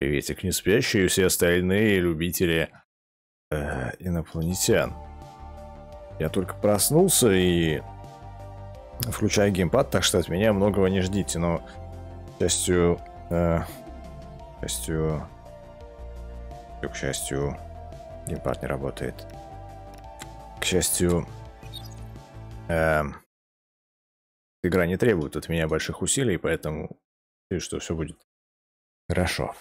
Приветик, не спящие и все остальные любители э, инопланетян. Я только проснулся и включаю геймпад, так что от меня многого не ждите, но к счастью, э, к счастью, к счастью, геймпад не работает. К счастью, э, игра не требует от меня больших усилий, поэтому и что все будет хорошо.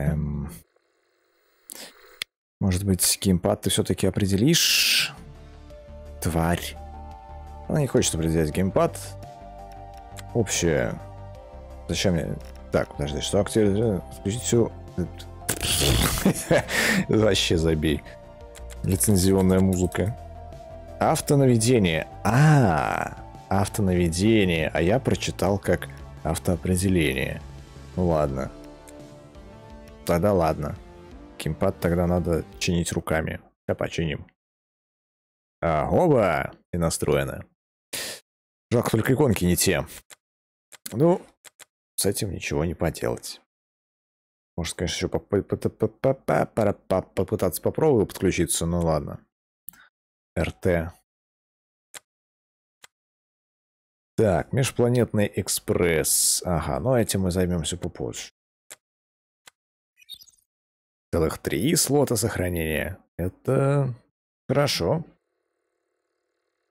Эм... Может быть, геймпад ты все-таки определишь? Тварь. Она не хочет определять геймпад. Общее. Зачем мне... Так, подожди, что активировать? Включить всю... Вообще забей. Лицензионная музыка. Автонаведение. А, автонаведение. А я прочитал как автоопределение. Ну ладно. Тогда ладно. Кимпад тогда надо чинить руками. Я починим. А, оба! И настроено. Жалко, только иконки не те. Ну, с этим ничего не поделать. Может, конечно, еще попытаться попробовать подключиться, ну ладно. РТ. Так, межпланетный экспресс. Ага, ну этим мы займемся попозже. Целых три слота сохранения. Это хорошо.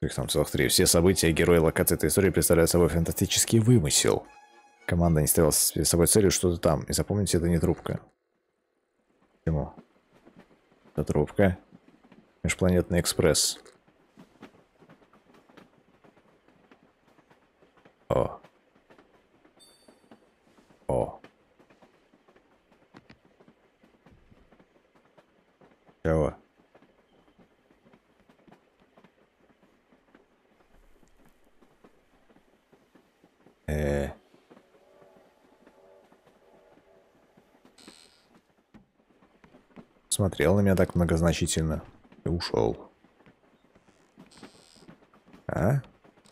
Их там целых три. Все события, герои, локации этой истории представляют собой фантастический вымысел. Команда не ставила с собой целью что-то там. И запомните, это не трубка. Почему? Это трубка. Межпланетный экспресс. О. О. Чего? Э. Смотрел на меня так многозначительно и ушел. А?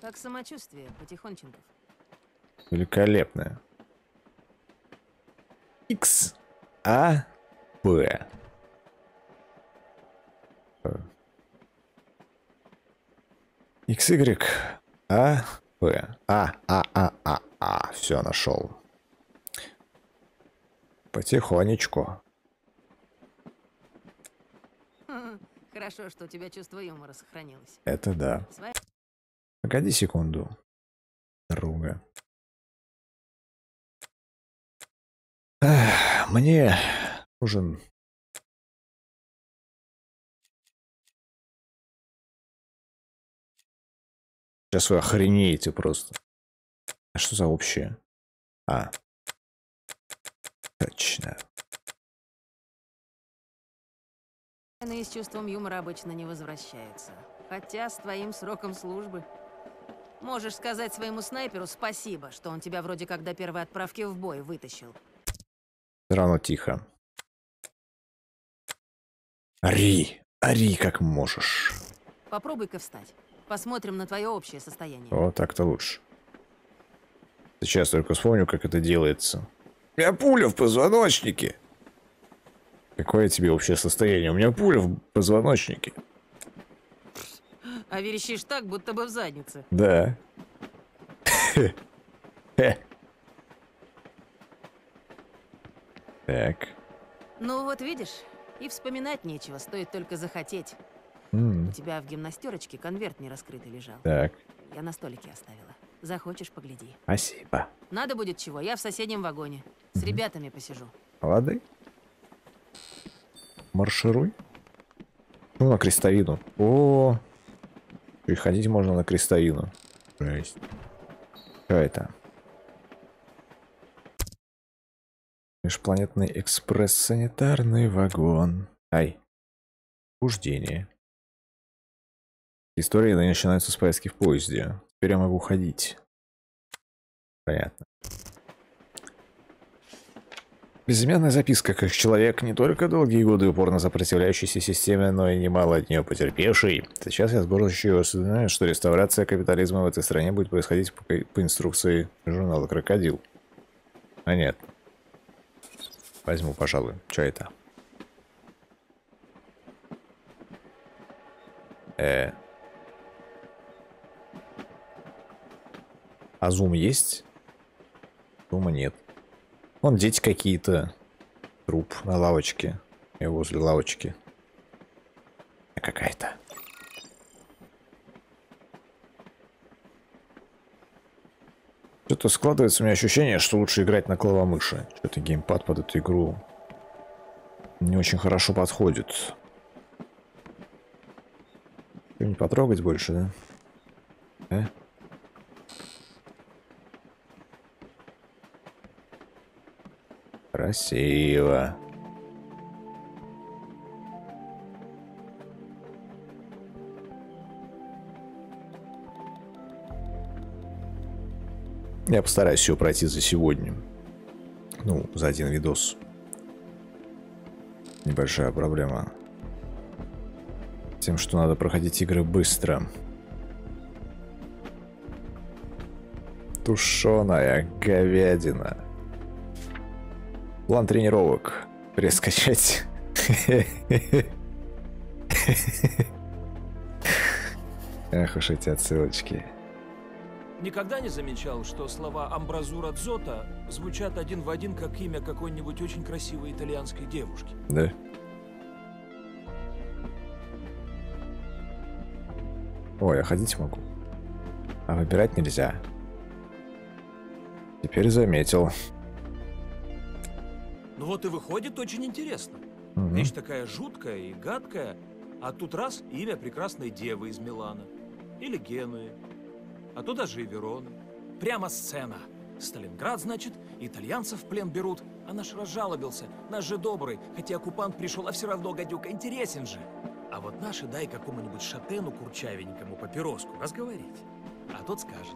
Как самочувствие, потихонченко. Великолепное. X, A, P. XY, A, P. А, А, А, А, А. Все, нашел. Потихонечку. Хорошо, что у тебя чувство юмора сохранилось. Это да. Погоди секунду, друга. Мне нужен... Сейчас вы охренеете просто. А что за общее? А. Точно. С чувством юмора обычно не возвращаются. Хотя с твоим сроком службы. Можешь сказать своему снайперу спасибо, что он тебя вроде как до первой отправки в бой вытащил. Рано тихо. Ори, ори как можешь. Попробуй-ка встать. Посмотрим на твое общее состояние. Вот так-то лучше. Сейчас только вспомню, как это делается. У меня пуля в позвоночнике. Какое тебе общее состояние? У меня пуля в позвоночнике. А верещишь так, будто бы в заднице. Да. Так. Ну вот видишь, и вспоминать нечего, стоит только захотеть. М, У тебя в гимнастерочке конверт не раскрытый лежал. Так, Я на столике оставила. Захочешь, погляди. спасибо. Надо будет чего, я в соседнем вагоне. С ребятами посижу. Лады. Маршируй. Ну, на крестовину. О, Приходить можно на крестовину. Жесть. Что это? Межпланетный экспресс-санитарный вагон. Ай. Пуждение. История начинается с поездки в поезде. Теперь я могу ходить. Понятно. Безымянная записка, как человек, не только долгие годы упорно сопротивляющийся системе, но и немало от нее потерпевший. Сейчас я с гордостью осознаю, что реставрация капитализма в этой стране будет происходить по, по инструкции журнала «Крокодил». А нет. Возьму, пожалуй. Что это? Э. А зум есть? Зума нет. Вон дети какие-то. Труп на лавочке. И возле лавочки. Какая-то. Что-то складывается у меня ощущение, что лучше играть на клавомыши. Что-то геймпад под эту игру не очень хорошо подходит. Не потрогать больше, да? Э? Красиво. Я постараюсь ее пройти за сегодня. Ну, за один видос. Небольшая проблема. Тем, что надо проходить игры быстро. Тушеная говядина. План тренировок. Перескачать. Эх уж эти отсылочки. Никогда не замечал, что слова «амбразура дзота» звучат один в один, как имя какой-нибудь очень красивой итальянской девушки. Да. Ой, я ходить могу. А выбирать нельзя. Теперь заметил. Ну вот и выходит очень интересно. Мгм. Вещь такая жуткая и гадкая, а тут раз имя прекрасной девы из Милана. Или Генуи. А то даже и Вероны. Прямо сцена. Сталинград, значит, итальянцев в плен берут, а наш разжалобился. Наш же добрый, хотя оккупант пришел, а все равно гадюка интересен же. А вот наши дай какому-нибудь шатену курчавенькому папироску разговорить. А тот скажет,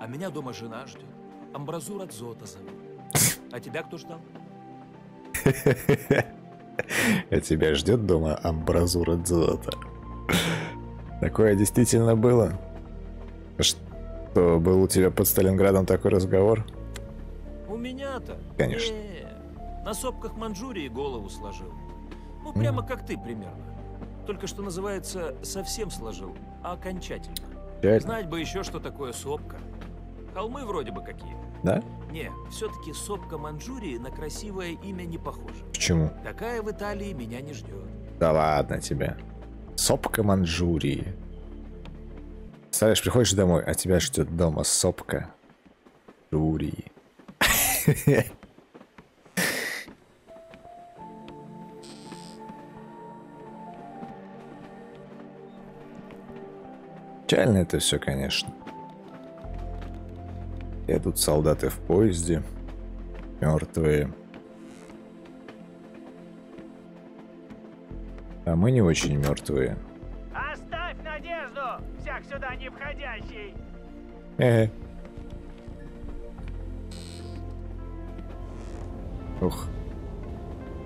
а меня дома жена ждет. Амбразура Дзота зовут. А тебя кто ждал? А тебя ждет дома амбразура дзота. Такое действительно было? Что, был у тебя под Сталинградом такой разговор? У меня-то? Конечно. Не, на сопках Манчжурии голову сложил. Ну, прямо как ты примерно. Только что называется, совсем сложил, а окончательно. Реально? Знать бы еще, что такое сопка. Холмы вроде бы какие. Да? Не, все-таки сопка Манчжурии на красивое имя не похожа. Почему? Такая в Италии меня не ждет. Да ладно тебе. Сопка Манчжурии. Представляешь, приходишь домой, а тебя ждет дома сопка Манчжурии. Печально это все, конечно. Едут солдаты в поезде, мертвые. А мы не очень мертвые. Оставь надежду, всяк сюда не входящий. Э. Ух.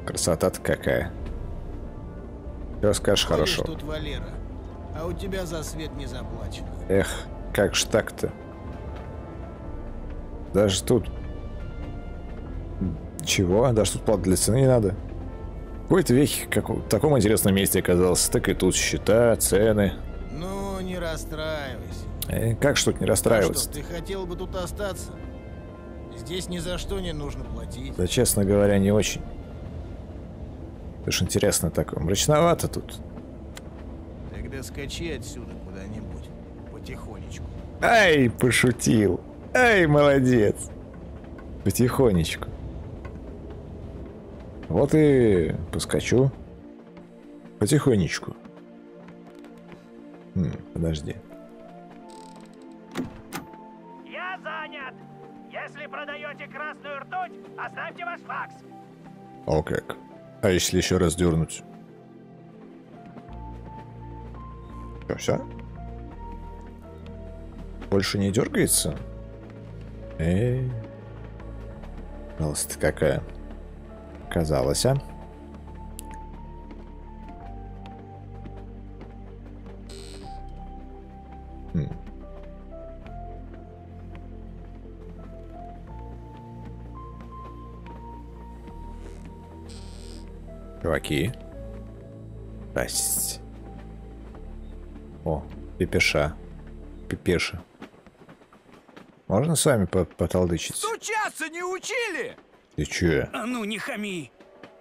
Красота-то какая. Все скажешь Ходишь хорошо. тут Валера, а у тебя за свет не заплачено. Эх, как ж так-то? Даже тут... Чего? Даже тут плата для цены не надо? Какой-то веке, как в таком интересном месте оказался, так и тут счета, цены. Ну, не расстраивайся. Э, как тут не А расстраиваться? что, ты хотел бы тут остаться? Здесь ни за что не нужно платить. Да, честно говоря, не очень. Это ж интересно такое. Мрачновато тут. Тогда скачи отсюда куда-нибудь. Потихонечку. Ай, пошутил. Ай, молодец. Потихонечку. Вот и поскочу. Потихонечку. М, подожди. Я занят. Если продаете красную ртуть, оставьте ваш факс. О как. А если еще раз дернуть? Что, все? Больше не дергается? Эй. Пожалуйста, какая? казалось, а? Хм. Чуваки. Здрасте. О, пепеша. Пепеша. Можно с вами по потолдычить? Стучаться не учили? Ты чё? А ну не хами!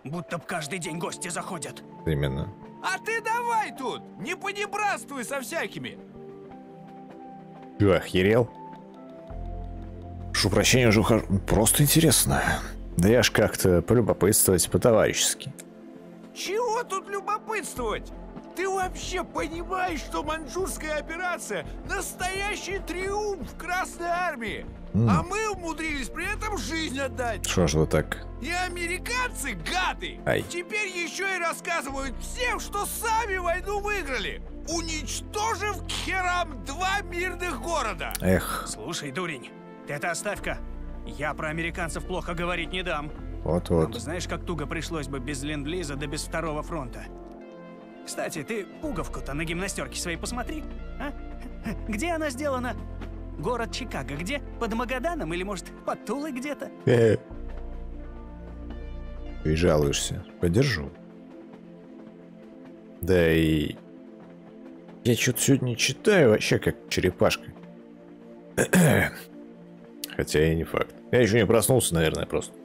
Будто б каждый день гости заходят. Именно. А ты давай тут! Не понебратствуй со всякими! Ты охерел? Прошу прощения, уже ухожу. Просто интересно. Да я ж как-то полюбопытствовать по-товарищески. Чего тут любопытствовать? Ты вообще понимаешь, что маньчжурская операция – настоящий триумф Красной Армии? А мы умудрились при этом жизнь отдать. Что ж вы так? И американцы, гады, Ай. теперь еще и рассказывают всем, что сами войну выиграли, уничтожив к херам два мирных города. Эх, Слушай, дурень, ты это оставь-ка. Я про американцев плохо говорить не дам. вот-вот. Знаешь, как туго пришлось бы без ленд-лиза да без второго фронта. Кстати, ты пуговку-то на гимнастерке своей посмотри. А? Где она сделана? Город Чикаго где? Под Магаданом или, может, под Тулой где-то? Э. Ты жалуешься. Подержу. Да и... Я что-то сегодня читаю вообще как черепашка. Хотя и не факт. Я еще не проснулся, наверное, просто.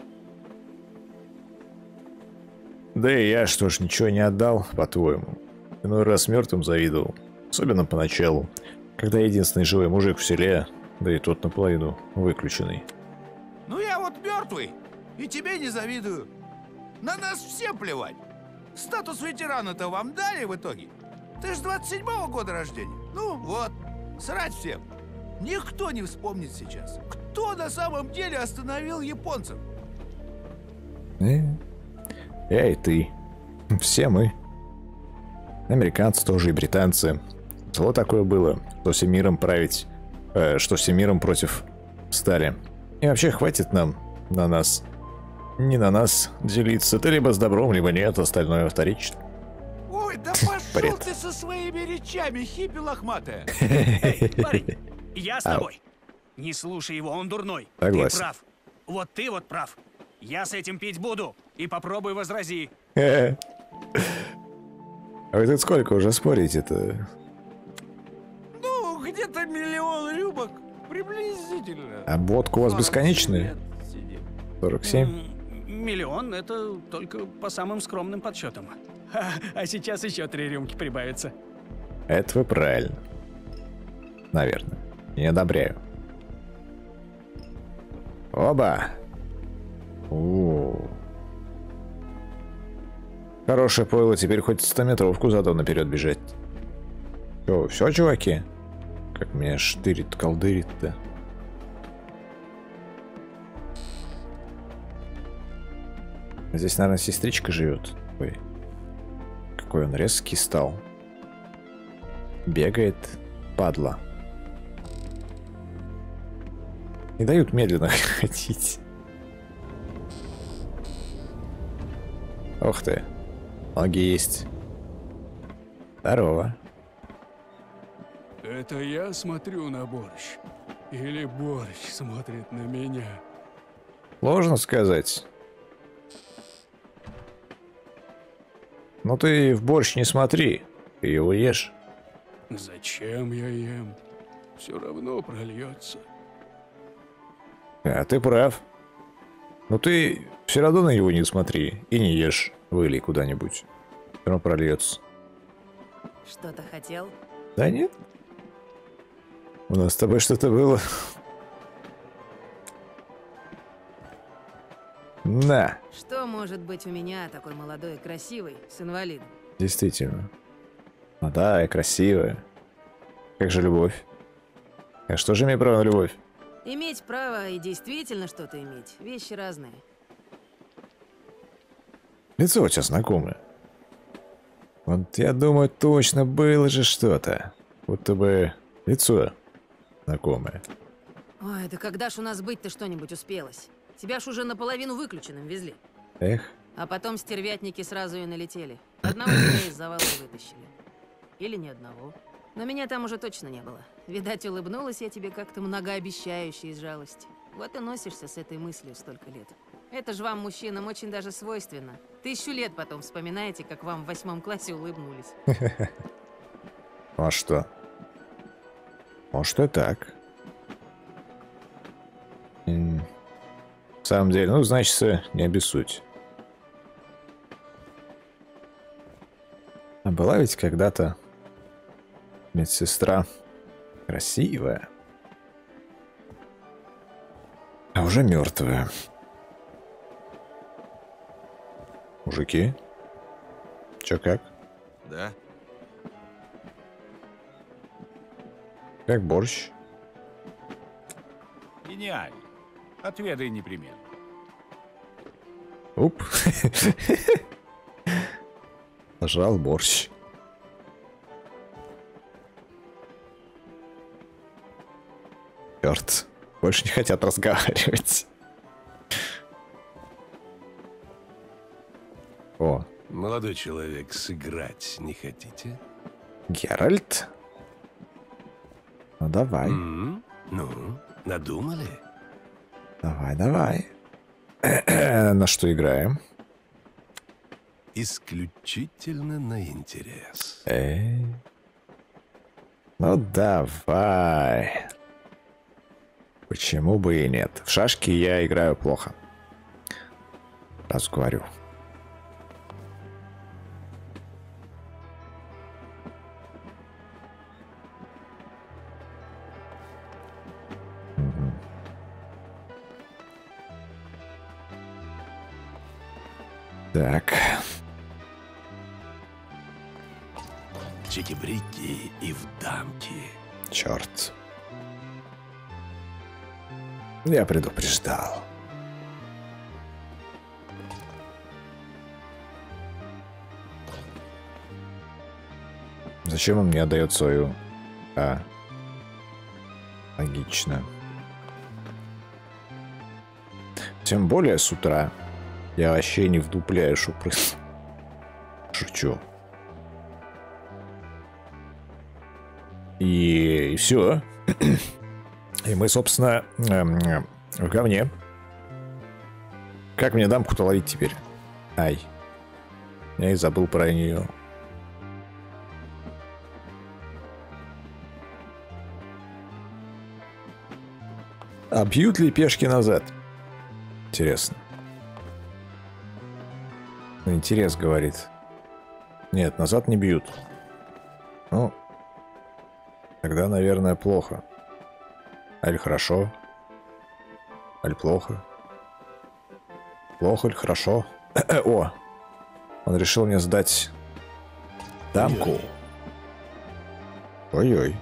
Да и я что ж ничего не отдал, по-твоему. Иной раз мертвым завидовал. Особенно поначалу. Когда единственный живой мужик в селе, да и тот наполовину выключенный. Ну я вот мертвый, и тебе не завидую. На нас всем плевать. Статус ветерана-то вам дали в итоге? Ты ж 27-го года рождения. Ну вот, срать всем. Никто не вспомнит сейчас, кто на самом деле остановил японцев. Э, Я и ты. Все мы. Американцы тоже и британцы. Зло такое было, что всем миром править, э, что всем миром против стали. И вообще хватит нам на нас. Не на нас делиться. Ты либо с добром, либо нет, остальное вторично. Ой, да пошел Бред. ты со своими речами, хиппи лохматая. Эй, парень, я с Ау. тобой. Не слушай его, он дурной. Согласен. Ты прав. Вот ты вот прав. Я с этим пить буду. И попробуй возрази. А вы тут сколько уже спорите-то? Ну, где-то миллион рюмок, приблизительно. А водка у вас 47 бесконечная? лет сидим. 47? М, Миллион — это только по самым скромным подсчетам. А, а сейчас еще три рюмки прибавится. Это вы правильно. Наверное. Не одобряю. Оба! Хорошее пойло, теперь хоть 100-метровку задом наперед бежать. Все, все, чуваки? Как меня штырит, колдырит-то. Здесь, наверное, сестричка живет. Ой. Какой он резкий стал. Бегает, падла. Не дают медленно ходить. Ух ты. Ноги есть. Здорово. Это я смотрю на борщ? Или борщ смотрит на меня? Сложно сказать. Ну ты в борщ не смотри. Ты его ешь. Зачем я ем? Все равно прольется. А ты прав. Но ты все равно на него не смотри и не ешь. Вылей куда-нибудь. Все равно прольется. Что-то хотел? Да нет. У нас с тобой что-то было. На, Что может быть у меня, такой молодой и красивый, с инвалидом? действительно. Молодая, красивая. Как же любовь? А что же имею право на любовь? Иметь право и действительно что-то иметь – вещи разные. Лицо у тебя знакомое. Вот я думаю, точно было же что-то. Будто бы лицо знакомое. Ой, да когда ж у нас быть-то что-нибудь успелось? Тебя ж уже наполовину выключенным везли. Эх, А потом стервятники сразу и налетели. Одного из завала вытащили. Или ни одного. Но меня там уже точно не было. Видать, улыбнулась я тебе как-то многообещающе из жалости. Вот и носишься с этой мыслью столько лет. Это же вам, мужчинам, очень даже свойственно. Тысячу лет потом вспоминаете, как вам в восьмом классе улыбнулись. Ну а что? Может и так. В самом деле, ну, значит, не обессудь. А была ведь когда-то медсестра красивая, а уже мертвая. Мужики? Чё как? Да? Как борщ? Гениально. Отведай непременно. Уп. Пожал борщ. Черт. Больше не хотят разговаривать. О, Молодой человек, сыграть не хотите? Геральт? Ну давай, М? Ну, надумали? давай, давай. На что играем? Исключительно на интерес. Эй. Ну давай. Почему бы и нет? В шашки я играю плохо. Раз говорю. Так. Чики-брики и в дамки. Черт. Я предупреждал. Зачем он мне отдает свою... А. Логично. Тем более с утра. Я вообще не вдупляю шупры. Шучу. И все. И мы, собственно, эм, в говне. Как мне дамку-то ловить теперь? Ай. Я и забыл про нее. А бьют ли пешки назад? Интересно. Интерес говорит. Нет, назад не бьют. Ну, тогда, наверное, плохо. Аль хорошо? Аль плохо? Плохо или хорошо? О! Он решил мне сдать дамку. Ой-ой.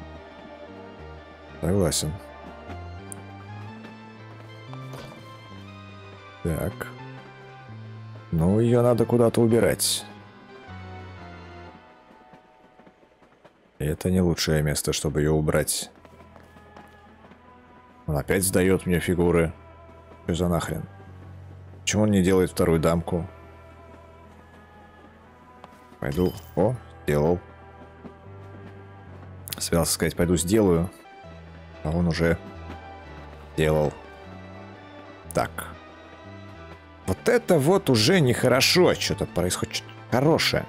Согласен. Ее надо куда-то убирать. Это не лучшее место, чтобы ее убрать. Он опять сдает мне фигуры. Что за нахрен? Почему он не делает вторую дамку? Пойду. О, сделал. Собирался сказать, пойду сделаю. А он уже делал. Так. Это вот уже нехорошо. Что-то происходит что-то хорошее.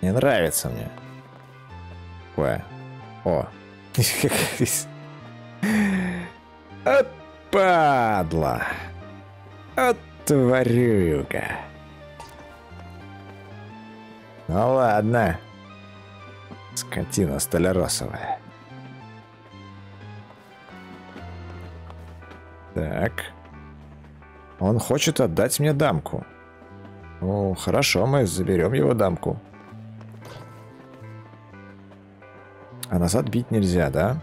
Не нравится мне. Такое. О. От падла. Ну ладно. Скотина столяросовая. Так. Он хочет отдать мне дамку. Ну, хорошо, мы заберем его дамку. А назад бить нельзя, да?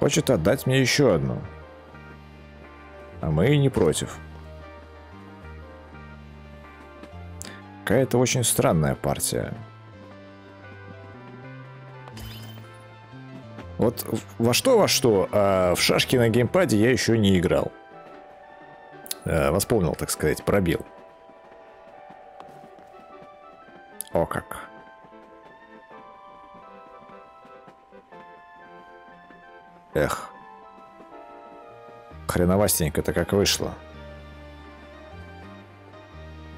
Хочет отдать мне еще одну. А мы не против. Какая-то очень странная партия. Вот во что во что, а в шашки на геймпаде я еще не играл. э, восполнил, так сказать, пробил. О как. Эх. Хреновастенько-то как вышло.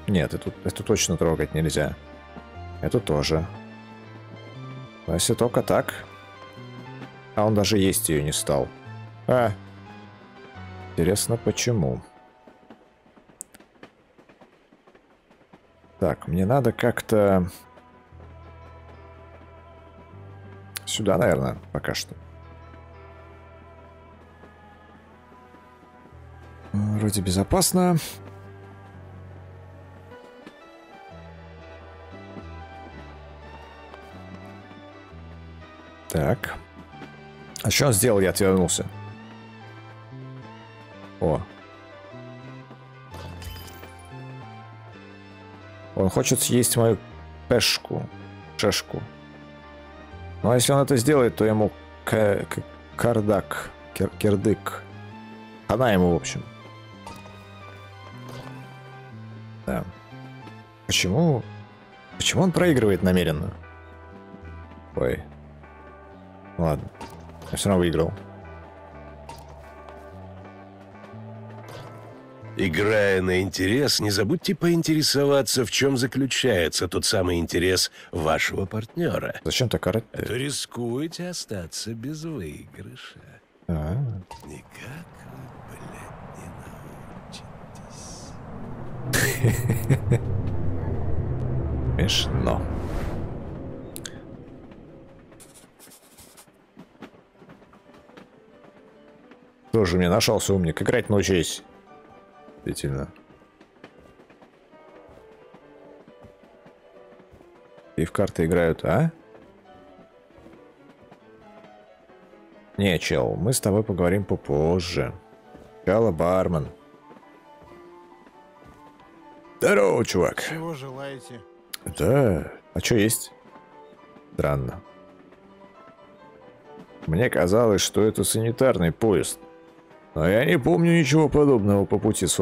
Нет, эту, эту точно трогать нельзя. Эту тоже. А если только так... А он даже есть ее не стал. А. Интересно, почему? Так, мне надо как-то... Сюда, наверное, пока что. Вроде безопасно. Так. А что он сделал? Я отвернулся. О. Он хочет съесть мою пешку. Шешку. Ну а если он это сделает, то ему к к кардак. Кир кирдык. Она ему, в общем. Да. Почему? Почему он проигрывает намеренно? Ой. Ладно. Я все равно выиграл. Играя на интерес, не забудьте поинтересоваться, в чем заключается тот самый интерес вашего партнера. Зачем так орать? А то рискуете остаться без выигрыша. А -а -а. Никак вы, блядь, не научитесь. Смешно. Тоже мне нашелся умник. Играть научись. Действительно. И в карты играют, а? Не, чел, мы с тобой поговорим попозже. Чало, бармен. Здорово, чувак. Чего желаете? Да, а что есть? Странно. Мне казалось, что это санитарный поезд. Но я не помню ничего подобного по пути с.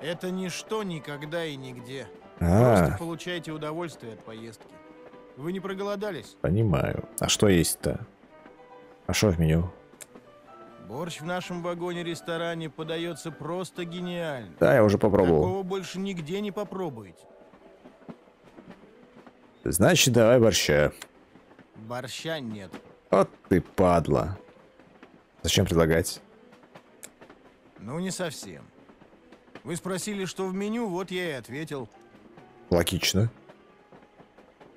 Это ничто никогда и нигде. А, Просто получайте удовольствие от поездки. Вы не проголодались? понимаю. А что есть-то? А что в меню? Борщ в нашем вагоне-ресторане подается просто гениально. Да, я уже попробовал. Такого больше нигде не попробуете. Значит, давай борща. Борща нет. Вот ты падла. Зачем предлагать? Ну, не совсем. Вы спросили, что в меню, вот я и ответил. Логично.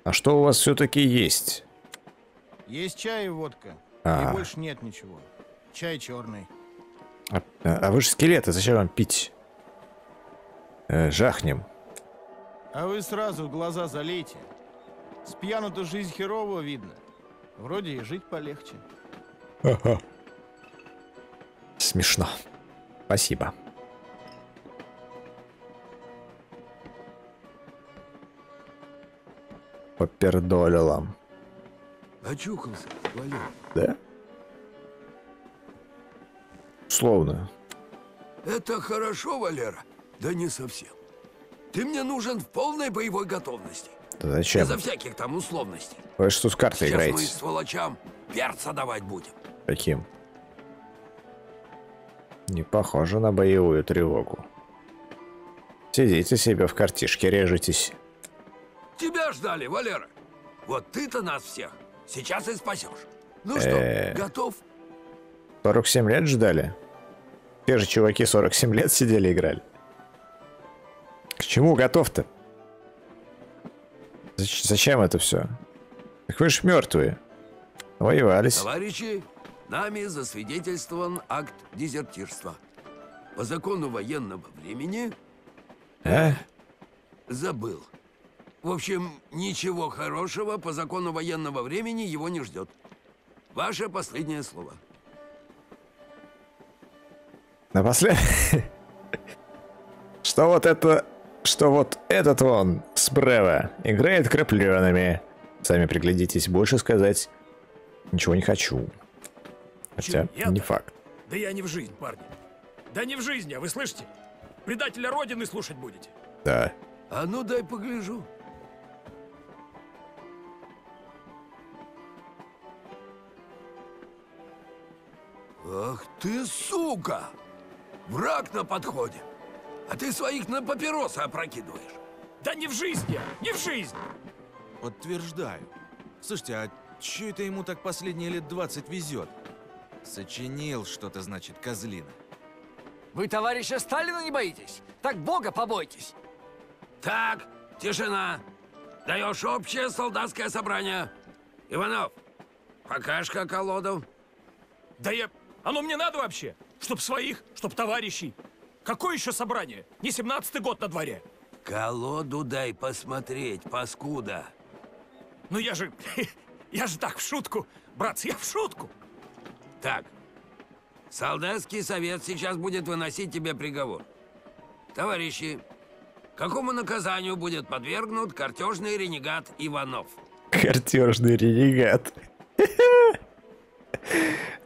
А что у вас все-таки есть? Есть чай и водка. А. И больше нет ничего. Чай черный. А, а вы же скелеты, зачем вам пить? Э, жахнем. А вы сразу глаза залейте. С пьяну-то жизнь херово видно. Вроде и жить полегче. Смешно. Спасибо. Попердолила. Очухался, Валер. Да? Словно. Это хорошо, Валера? Да не совсем. Ты мне нужен в полной боевой готовности. Да зачем? Безо всяких там условностей. Вы что с картой Сейчас мы играете? сволочам перца давать будем. Каким? Не похоже на боевую тревогу. Сидите себе в картишке, режетесь. Тебя ждали, Валера. Вот ты-то нас всех сейчас и спасешь. Ну Э. что, готов? 47 лет ждали? Те же чуваки 47 лет сидели играли. К чему готов-то? Зач- Зачем это все? Так вы ж мертвые. Воевались. Товарищи, нами засвидетельствован акт дезертирства. По закону военного времени А? забыл. В общем, ничего хорошего по закону военного времени его не ждет. Ваше последнее слово. Напоследок... Что вот это... Что вот этот вон, с Брева, играет крапленными. Сами приглядитесь, больше сказать ничего не хочу. Хотя, я-то? не факт. Да я не в жизнь, парни. Да не в жизни, а вы слышите? Предателя Родины слушать будете. Да. А ну дай погляжу. Ах ты, сука! Враг на подходе. А ты своих на папиросы опрокидываешь. Да не в жизни, а, не в жизни. Подтверждаю. Слушайте, а чё это ему так последние лет 20 везет? Сочинил что-то, значит, козлина. Вы товарища Сталина не боитесь? Так Бога побойтесь. Так, тишина. Даешь общее солдатское собрание. Иванов, покажешь-ка колоду. Да я... Оно мне надо вообще? Чтоб своих, чтоб товарищей. Какое еще собрание? Не семнадцатый год на дворе. Колоду дай посмотреть, паскуда. Ну я же... Я же так в шутку. Братцы, я в шутку. Так, солдатский совет сейчас будет выносить тебе приговор. Товарищи, какому наказанию будет подвергнут картежный ренегат Иванов? Картежный ренегат.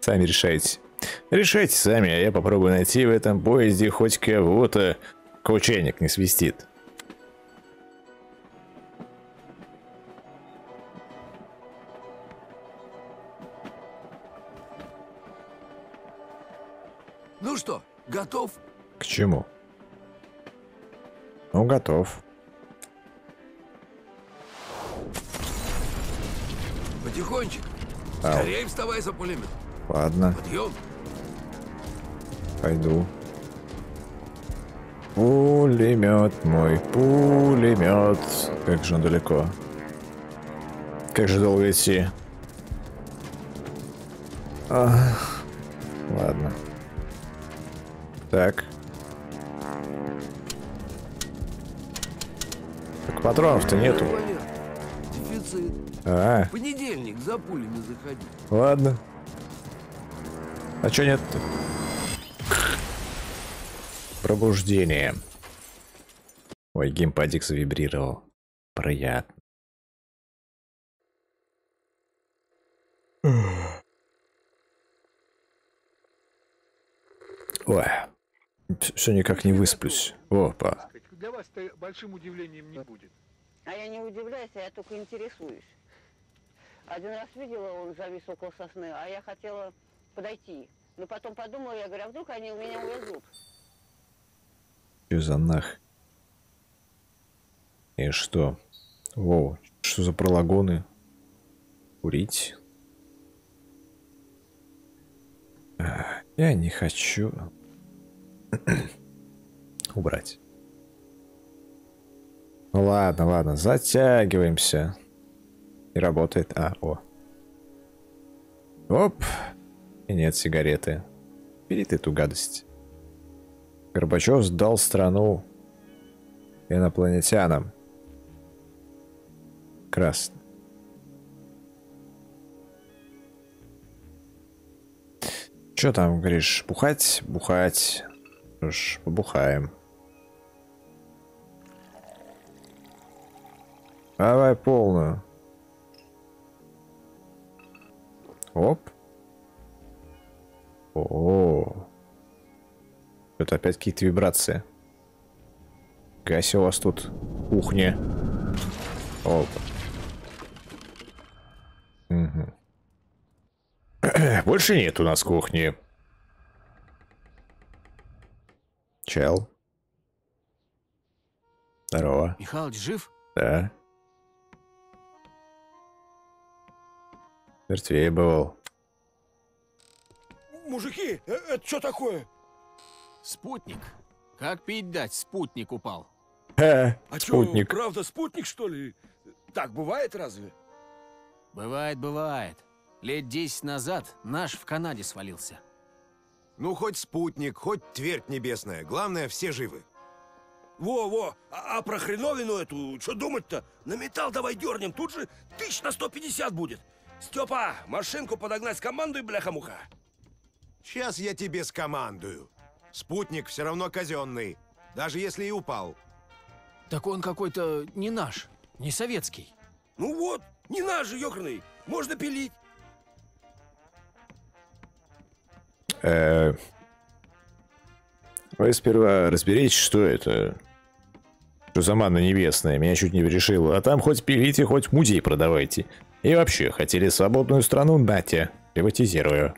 Сами решайте. Решайте сами, а я попробую найти в этом поезде хоть кого-то, кого не свистит. Ну что, готов? К чему? Ну, готов. Потихонечку. Ау. Скорее вставай за пулемет. Ладно, Подъем. пойду. Пулемет мой, пулемет. Как же он далеко. Как же долго идти. Ах, ладно. Так. Так патронов-то нету. Дефицит. А, В понедельник за пулями заходи. ладно. А чё нет-то? Пробуждение. Ой, геймпадик завибрировал. Приятно. Ой, все никак не высплюсь. Опа. Для вас это большим удивлением не будет. А я не удивляюсь, а я только интересуюсь. Один раз видела, он завис около сосны, а я хотела подойти. Но потом подумала, я говорю, а вдруг они у меня увезут? Чё за нах? И что? Воу, что за пролагоны? Курить? А, Я не хочу. Убрать. Ну ладно, ладно, затягиваемся. И работает. А, о. Оп. И нет сигареты. Бери ты эту гадость. Горбачев сдал страну инопланетянам. Красно. Чё там, говоришь, бухать? Бухать. Ж, побухаем. Давай полную. Оп. О, это опять какие-то вибрации. Гаси у вас тут кухня. Оп. Мгм. Больше нет у нас кухни. Чел. Здорово. Михалыч жив? Да. Мертвее бывал. Мужики, э- это что такое? Спутник. Как пить дать, спутник упал. Ха, А спутник. правда спутник, что ли? Так бывает разве? Бывает, бывает. Лет 10 назад наш в Канаде свалился. Ну, хоть спутник, хоть твердь небесная. Главное, все живы. Во-во, а, а про хреновину эту, что думать-то? На металл давай дернем, тут же тысяч на 150 будет. Степа, машинку подогнать с командой, бляха-муха. Сейчас я тебе скомандую. Спутник все равно казенный, даже если и упал. Так он какой-то не наш, не советский. Ну вот, не наш же, ёкарный, можно пилить. Вы сперва разберитесь, что это. Что за манна небесная, меня чуть не решила. А там хоть пилите, хоть музей продавайте. И вообще, хотели свободную страну, нате, приватизирую.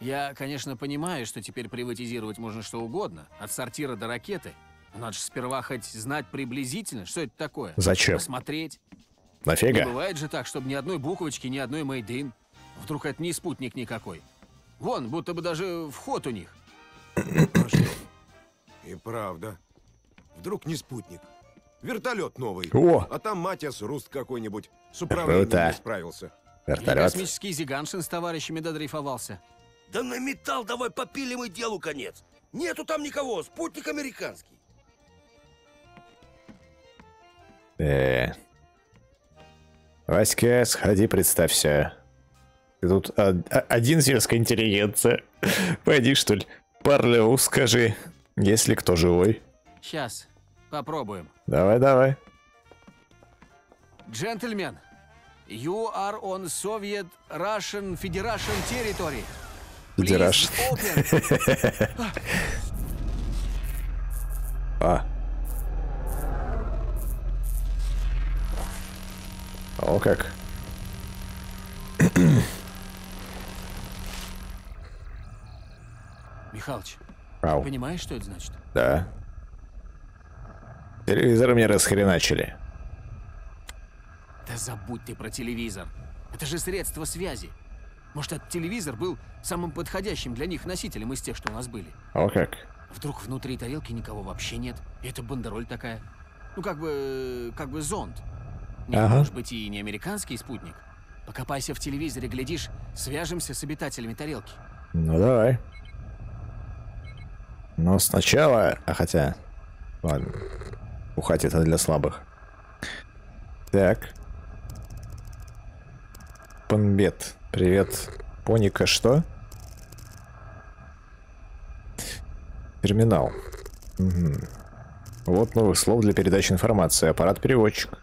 Я, конечно, понимаю, что теперь приватизировать можно что угодно, от сортира до ракеты. Но надо же сперва хоть знать приблизительно, что это такое. Зачем? Посмотреть. Нафига? Не бывает же так, чтобы ни одной буковочки, ни одной мейдин. Вдруг это не спутник никакой. Вон, будто бы даже вход у них. И правда. Вдруг не спутник. Вертолет новый. О! А там Матиас Руст какой-нибудь. С управлением Круто. не справился. Или космический Зиганшин с товарищами додрейфовался. Да на металл давай попилим и делу конец. Нету там никого, спутник американский. Э. Васька, сходи, представься. Ты тут од- о- один сельская интеллигенция. Пойди, что ли, парлеву скажи, если кто живой. Сейчас, попробуем. Давай, давай. Джентльмен, you are on Soviet Russian Federation territory. Open. А. О как. Михалыч, Ау. понимаешь, что это значит? Да. Телевизоры мне расхреначили. Да забудь ты про телевизор. Это же средство связи. Может, этот телевизор был самым подходящим для них носителем из тех, что у нас были. О как. Вдруг внутри тарелки никого вообще нет. И это бандероль такая. Ну, как бы... как бы зонд. Нет, Ага. может быть, и не американский спутник. Покопайся в телевизоре, глядишь, свяжемся с обитателями тарелки. Ну давай. Но сначала... А хотя... Ладно. Ухать это для слабых. Так. Панбет. Привет. Поника что? Терминал. Мгм. Вот новых слов для передачи информации. Аппарат-переводчик.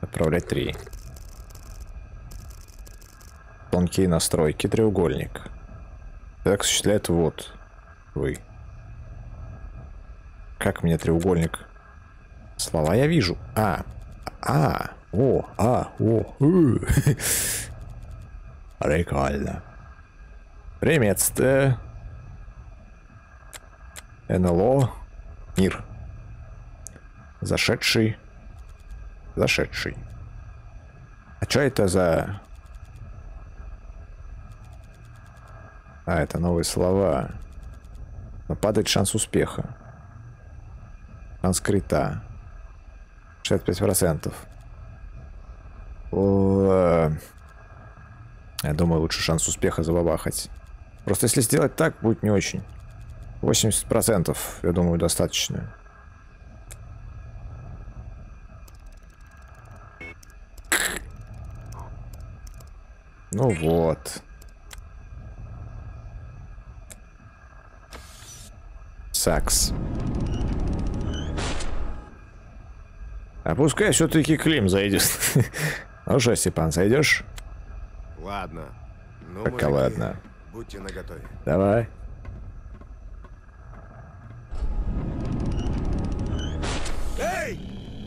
Отправлять три. Тонкие настройки. Треугольник. Так осуществляет вот. Вы. Как мне треугольник? Слова я вижу. А. А. О. А. О. у. Прикольно. Приветствие. НЛО. Мир. Зашедший. Зашедший. А что это за... А, это новые слова. Но падает шанс успеха. Шанс крита. 65%. О, Я думаю, лучше шанс успеха забабахать. Просто если сделать так, будет не очень. 80%, я думаю, достаточно. Ну вот. Сакс. А пускай все-таки Клим зайдет. Ну что, Степан, зайдешь? Ладно. Ну, Пока мужики, ладно. Будьте наготове. Давай. Эй!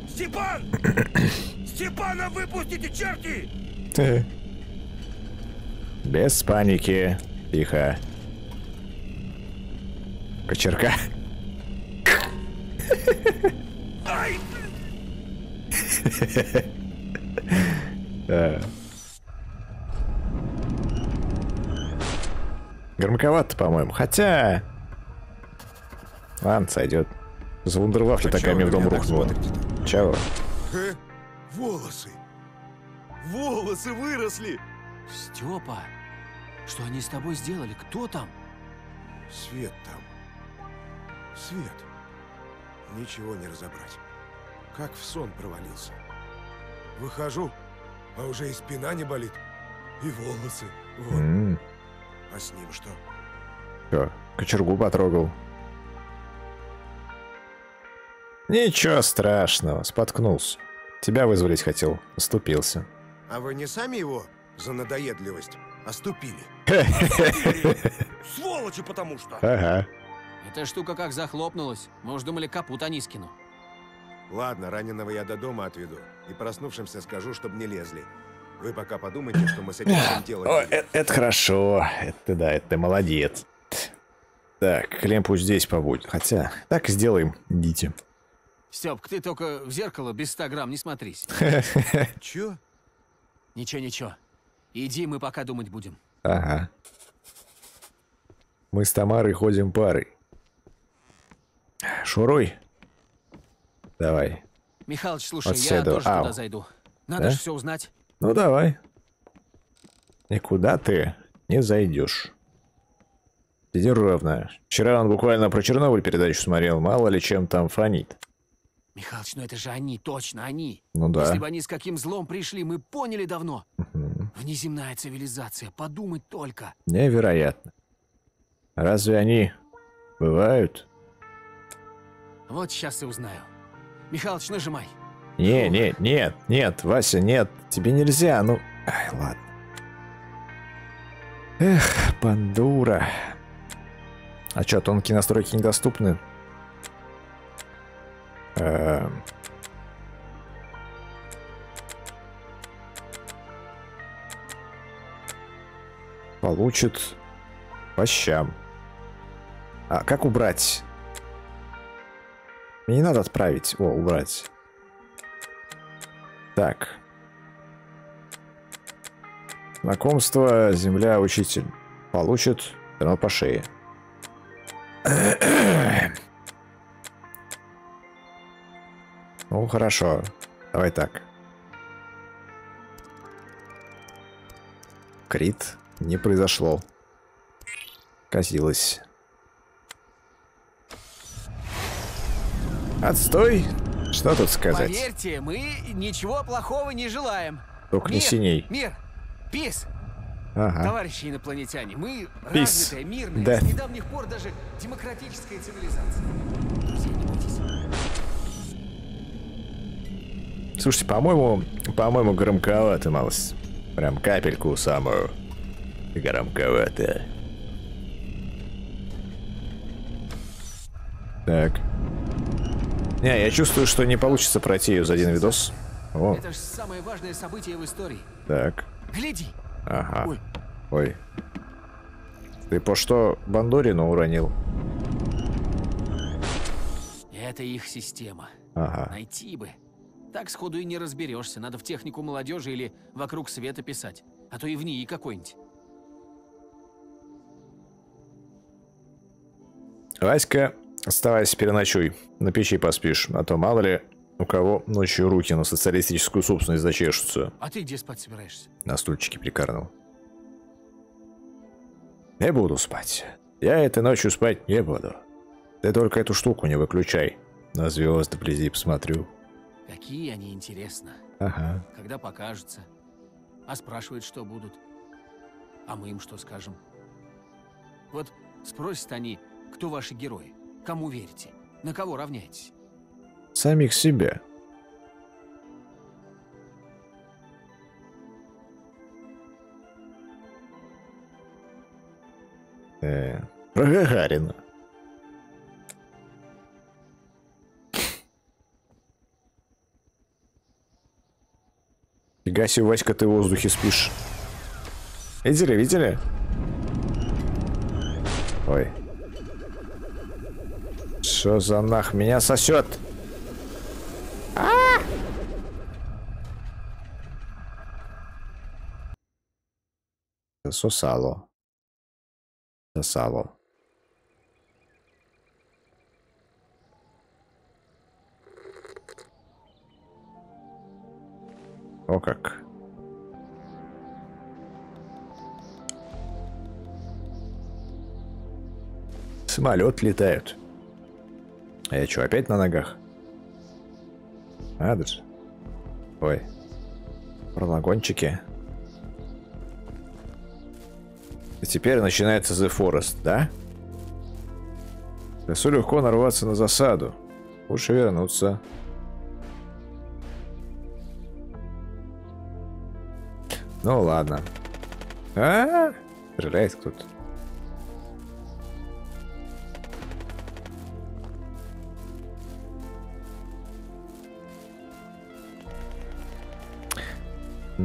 Степан! Степана выпустите, черти! Без паники. Тихо. Кочерка. Громковато, по-моему. Хотя... Ладно, сойдет. За вундервафля такая мне в дом рухнула. Чего? Э, волосы. Волосы выросли. Степа, что они с тобой сделали? Кто там? Свет там. Свет. Ничего не разобрать. Как в сон провалился. Выхожу, а уже и спина не болит. И волосы. Вот. М, А с ним что? Чё, кочергу потрогал. Ничего страшного, споткнулся. Тебя вызволить хотел, оступился. А вы не сами его за надоедливость оступили? Сволочи потому что! Ага. Эта штука как захлопнулась. Мы уж думали, капут Анискину. Ладно, раненого я до дома отведу. И проснувшимся скажу, чтобы не лезли. Вы пока подумайте, что мы с этим будем делать. О, это, это хорошо. Это да, это ты молодец. Так, Клем пусть здесь побудет. Хотя, так и сделаем. Идите. Стёпк, ты только в зеркало без 100 грамм не смотрись. Чё? Ничего, ничего. Иди, мы пока думать будем. Ага. Мы с Тамарой ходим парой. Шуруй. Давай. Михалыч, слушай, Вот я тоже Ау. туда зайду. Надо Да? же все узнать. Ну давай. Никуда ты не зайдешь. Сиди ровно. Вчера он буквально про Чернобыль передачу смотрел, мало ли чем там фонит. Михалыч, ну это же они, точно они. Ну да. Если бы они с каким злом пришли, мы поняли давно. Внеземная цивилизация, подумать только. Невероятно. Разве они бывают? Вот сейчас и узнаю. Михалыч, нажимай. Не, не, нет, нет, Вася, нет, тебе нельзя, ну... Ай, ладно. Эх, пандура. А чё, тонкие настройки недоступны? Эм. Получит по щам. А как убрать? Мне не надо отправить. О, убрать. Так. Знакомство, земля, учитель. Получит прямо по шее. Ну, хорошо. Давай так. Крит не произошло. Казилось. Отстой! Что тут сказать? Поверьте, мы ничего плохого не желаем. Только не синей. Мир, пис, Ага. товарищи инопланетяне, мы Пис. развитая, мирная, Да. с недавних пор даже демократическая цивилизация. Друзья, не бойтесь. Слушайте, по-моему, по-моему, громковато малость. Прям капельку самую. Громковато. Так. Не, я чувствую, что не получится пройти ее за один видос. О, Это же самое важное событие в истории. так. Гляди. Ага. Ой. Ой. Ты по что Бандорину уронил? Это их система. Ага. Найти бы. Так сходу и не разберешься. Надо в технику молодежи или вокруг света писать. А то и в НИИ какой-нибудь. Васька, оставайся, переночуй. На печи поспишь, а то мало ли у кого ночью руки на социалистическую собственность зачешутся. А ты где спать собираешься? На стульчике прикорнул. Не буду спать. Я этой ночью спать не буду. Ты только эту штуку не выключай. На звезды вблизи посмотрю. Какие они, интересно. Ага. Когда покажутся. А спрашивают, что будут. А мы им что скажем? Вот спросят они, кто ваши герои? Кому верите? На кого равняетесь? Самих себя. Э, про Гагарина. Фига Васька, ты в воздухе спишь. Видели, видели? Ой. Что за нах меня сосет? А! Сосало. Сосало. О как. Самолет летают. А я что, опять на ногах? Надо же. Ой. Прологончики. И теперь начинается The Forest, да? Лесу легко нарваться на засаду. Лучше вернуться. Ну ладно. А, -а, -а кто-то.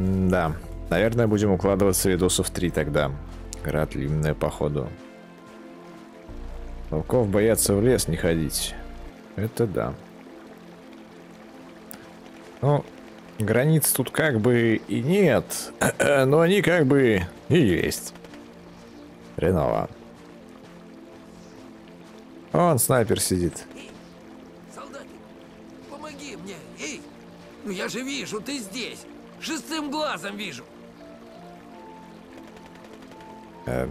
Да, наверное, будем укладываться видосов три тогда. Гора длинная, походу. Волков боятся в лес не ходить. Это да. Ну, границ тут как бы и нет, но они как бы и есть. Хреново. Вон снайпер сидит. Солдатик, помоги мне, эй! Ну я же вижу, ты здесь. Шестым глазом вижу. Эм,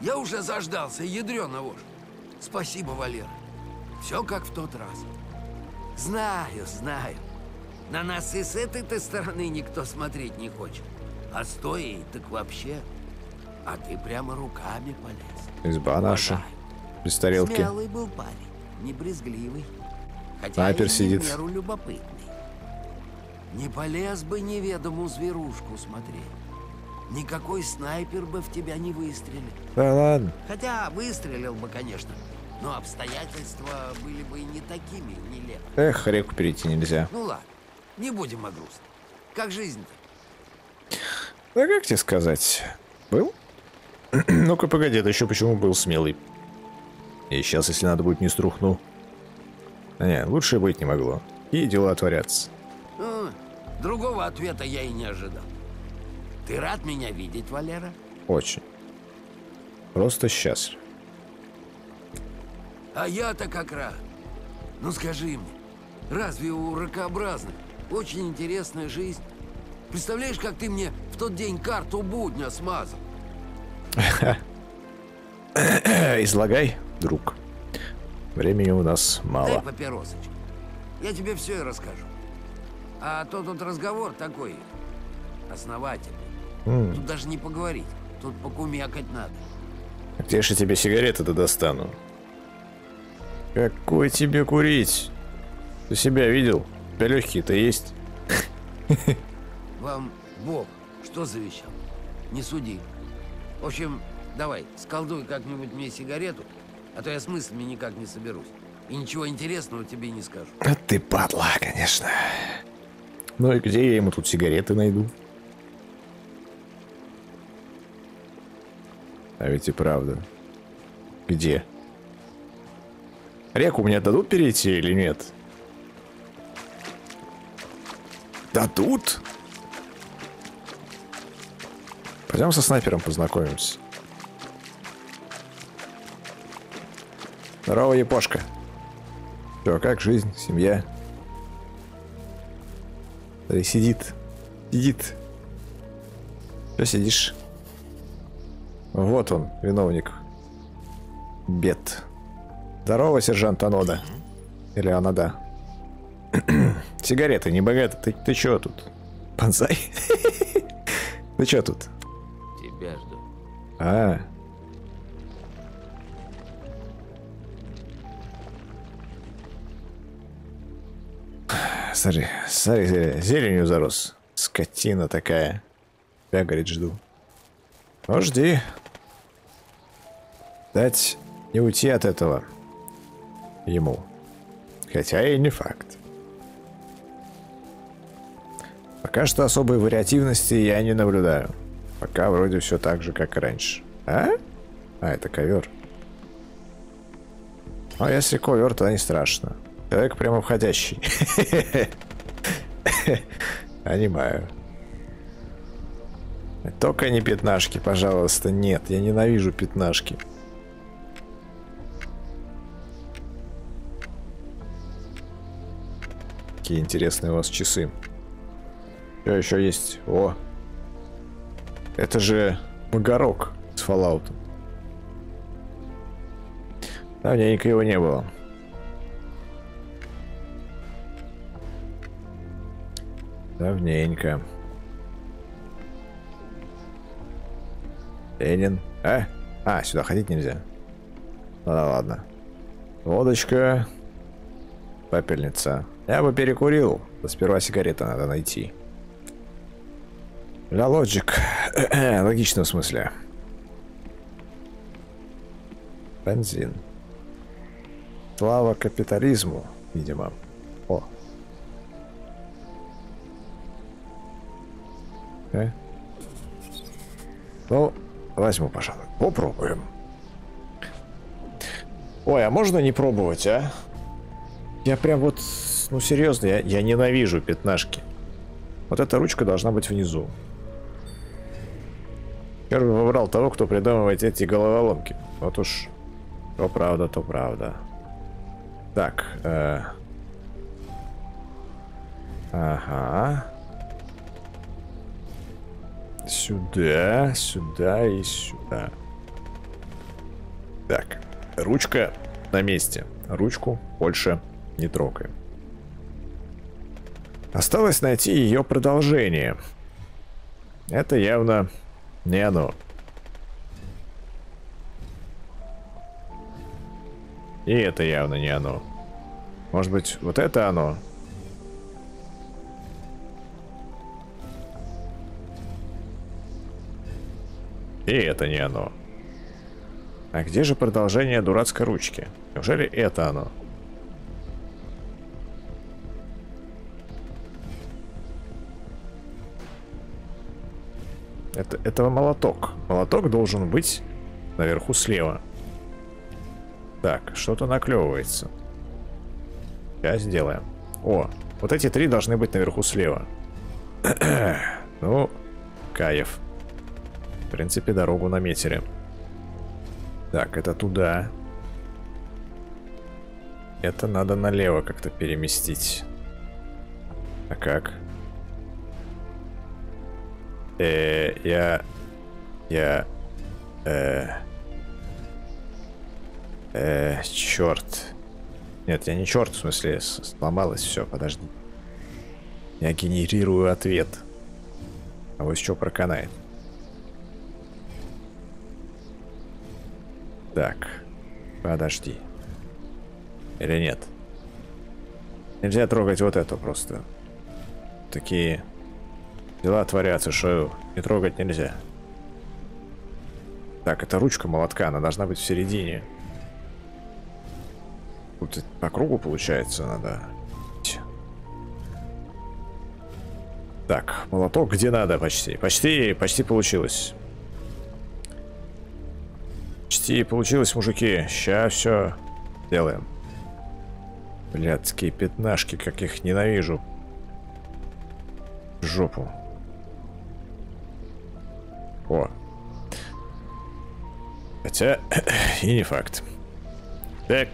Я уже заждался, ядрёна вож. Спасибо, Валера. Все как в тот раз. Знаю, знаю. На нас и с этой-то стороны никто смотреть не хочет. А с той так вообще. А ты прямо руками полез. изба наша. Без тарелки. Смелый был парень, не брезгливый. Хотя Снайпер и сидит. меру любопытный. Не полез бы неведомую зверушку смотреть. Никакой снайпер бы в тебя не выстрелил. Да ладно. Хотя выстрелил бы, конечно, но обстоятельства были бы не такими нелепыми. Эх, реку перейти нельзя. Ну ладно, не будем о грустном. Как жизнь-то? Да как тебе сказать? Был? Ну-ка, погоди, это еще почему был смелый? И сейчас, если надо будет, не струхну. А не, лучше быть не могло. И дела творятся. Ну, другого ответа я и не ожидал. Ты рад меня видеть, Валера? Очень. Просто счастлив. А я-то как рад. Ну скажи мне, разве у ракообразных очень интересная жизнь? Представляешь, как ты мне в тот день карту будня смазал? Излагай, друг. Времени у нас Дай мало. папиросочку. Я тебе все и расскажу. А то тут разговор такой основательный. М. Тут даже не поговорить. Тут покумекать надо. Где же тебе сигареты-то достану? Какой тебе курить? Ты себя видел? У тебя легкие-то есть? Вам Бог что завещал? Не суди. В общем, давай, сколдуй как-нибудь мне сигарету, а то я с мыслями никак не соберусь. И ничего интересного тебе не скажу. А ты падла, конечно. Ну и где я ему тут сигареты найду? А ведь и правда. Где? Реку мне дадут перейти или нет? Дадут? Пойдем со снайпером познакомимся. Здорово, Япошка. Че, как жизнь, семья? Смотри, сидит. Сидит. Че сидишь? Вот он, виновник. Бед. Здорово, сержант Анода. Или Анада. Сигареты, не богато. Ты, ты чё тут? Панзай? Ты чё тут? Тебя жду. А. Смотри, смотри, зелень- зеленью зарос. Скотина такая. Я, говорит, жду. Ну, жди. Дать не уйти от этого. Ему. Хотя и не факт. Пока что особой вариативности я не наблюдаю. Пока вроде все так же, как раньше. А? А, это ковер. А если ковер, то не страшно. Человек прямо входящий. Понимаю. Только не пятнашки, пожалуйста. Нет, я ненавижу пятнашки. Какие интересные у вас часы. Что еще есть? О! Это же Магарок с Fallout. Давненько его не было. Давненько. Ленин. А? А, сюда ходить нельзя. Ладно, ладно. Водочка. Пепельница. Я бы перекурил. но Сперва сигареты надо найти. Ля лоджик. Логично в смысле. Бензин. Слава капитализму. видимо. Э? Ну, возьму, пожалуй. Попробуем. Ой, а можно не пробовать, а? Я прям вот, ну серьезно, я, я ненавижу пятнашки. Вот эта ручка должна быть внизу. Первый выбрал того, кто придумывает эти головоломки. Вот уж то правда, то правда. Так. Э... Ага. Сюда, сюда и сюда. Так. Ручка на месте. Ручку больше не трогаем. Осталось найти ее продолжение. Это явно не оно. И это явно не оно. Может быть, вот это оно? И это не оно. А где же продолжение дурацкой ручки? Неужели это оно? Это, это молоток. Молоток должен быть наверху слева. Так, что-то наклевывается. Сейчас сделаем. О, вот эти три должны быть наверху слева. ну, кайф. В принципе, дорогу наметили. Так, это туда. Это надо налево как-то переместить. А как? Э, я... Я... Э... Э, черт. Нет, я не черт, в смысле, сломалось все, подожди. Я генерирую ответ. А вот что проканает. Так, подожди. Или нет? Нельзя трогать вот это просто. Такие дела творятся, что не трогать нельзя. Так, это ручка молотка, она должна быть в середине. Тут по кругу получается надо. Так, молоток где надо почти. Почти, почти получилось. Почти получилось, мужики. Сейчас все делаем. Блядские пятнашки, как их ненавижу. Жопу. О. Хотя, и не факт. Так.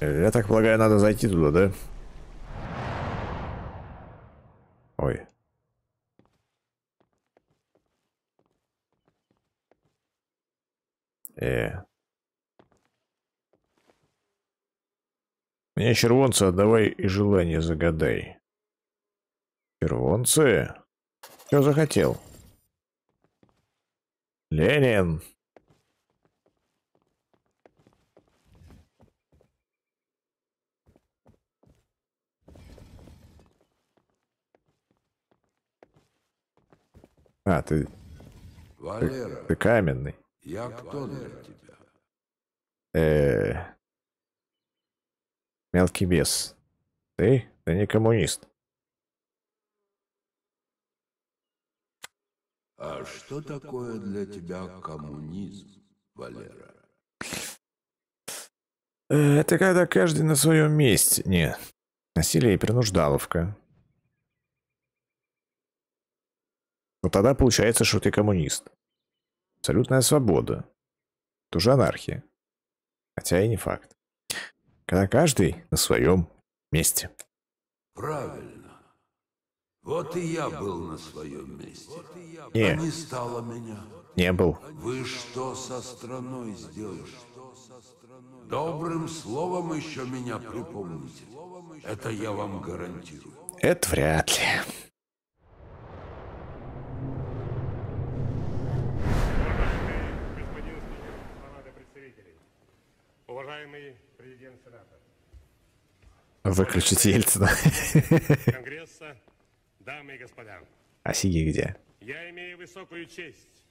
Я так полагаю, надо зайти туда, да? Ой. Э. Мне червонцы отдавай и желание загадай. Червонцы? Что захотел? Ленин. А, ты... Валера, ты, ты каменный. Я кто для тебя? Э, мелкий бес. Ты? Ты не коммунист. А что такое для тебя коммунизм, Валера? Э, это когда каждый на своем месте. Не. Насилие и принуждаловка. Но тогда получается, что ты коммунист. Абсолютная свобода. Тоже анархия. Хотя и не факт. Когда каждый на своем месте. Правильно. Вот и я был на своем месте. Не. А не стало меня. Не был. Вы что со страной сделали? Добрым словом еще меня припомните. Это я вам гарантирую. Это вряд ли. Уважаемый президент Сената. Выключить Ельцина. Конгресса, дамы и господа. А Сиги где? Я имею высокую честь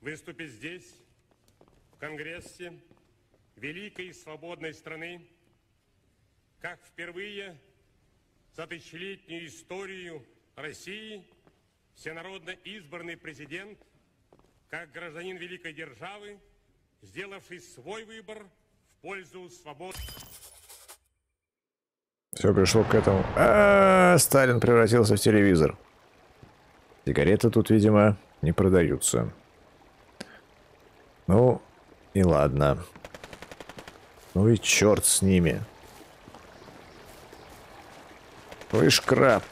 выступить здесь, в Конгрессе великой и свободной страны, как впервые за тысячелетнюю историю России всенародно избранный президент, как гражданин великой державы, сделавший свой выбор пользу свободы. Все пришло к этому. А, -а, -а Сталин превратился в телевизор. Сигареты тут, видимо, не продаются. Ну, и ладно. Ну и черт с ними. Слышь, краб.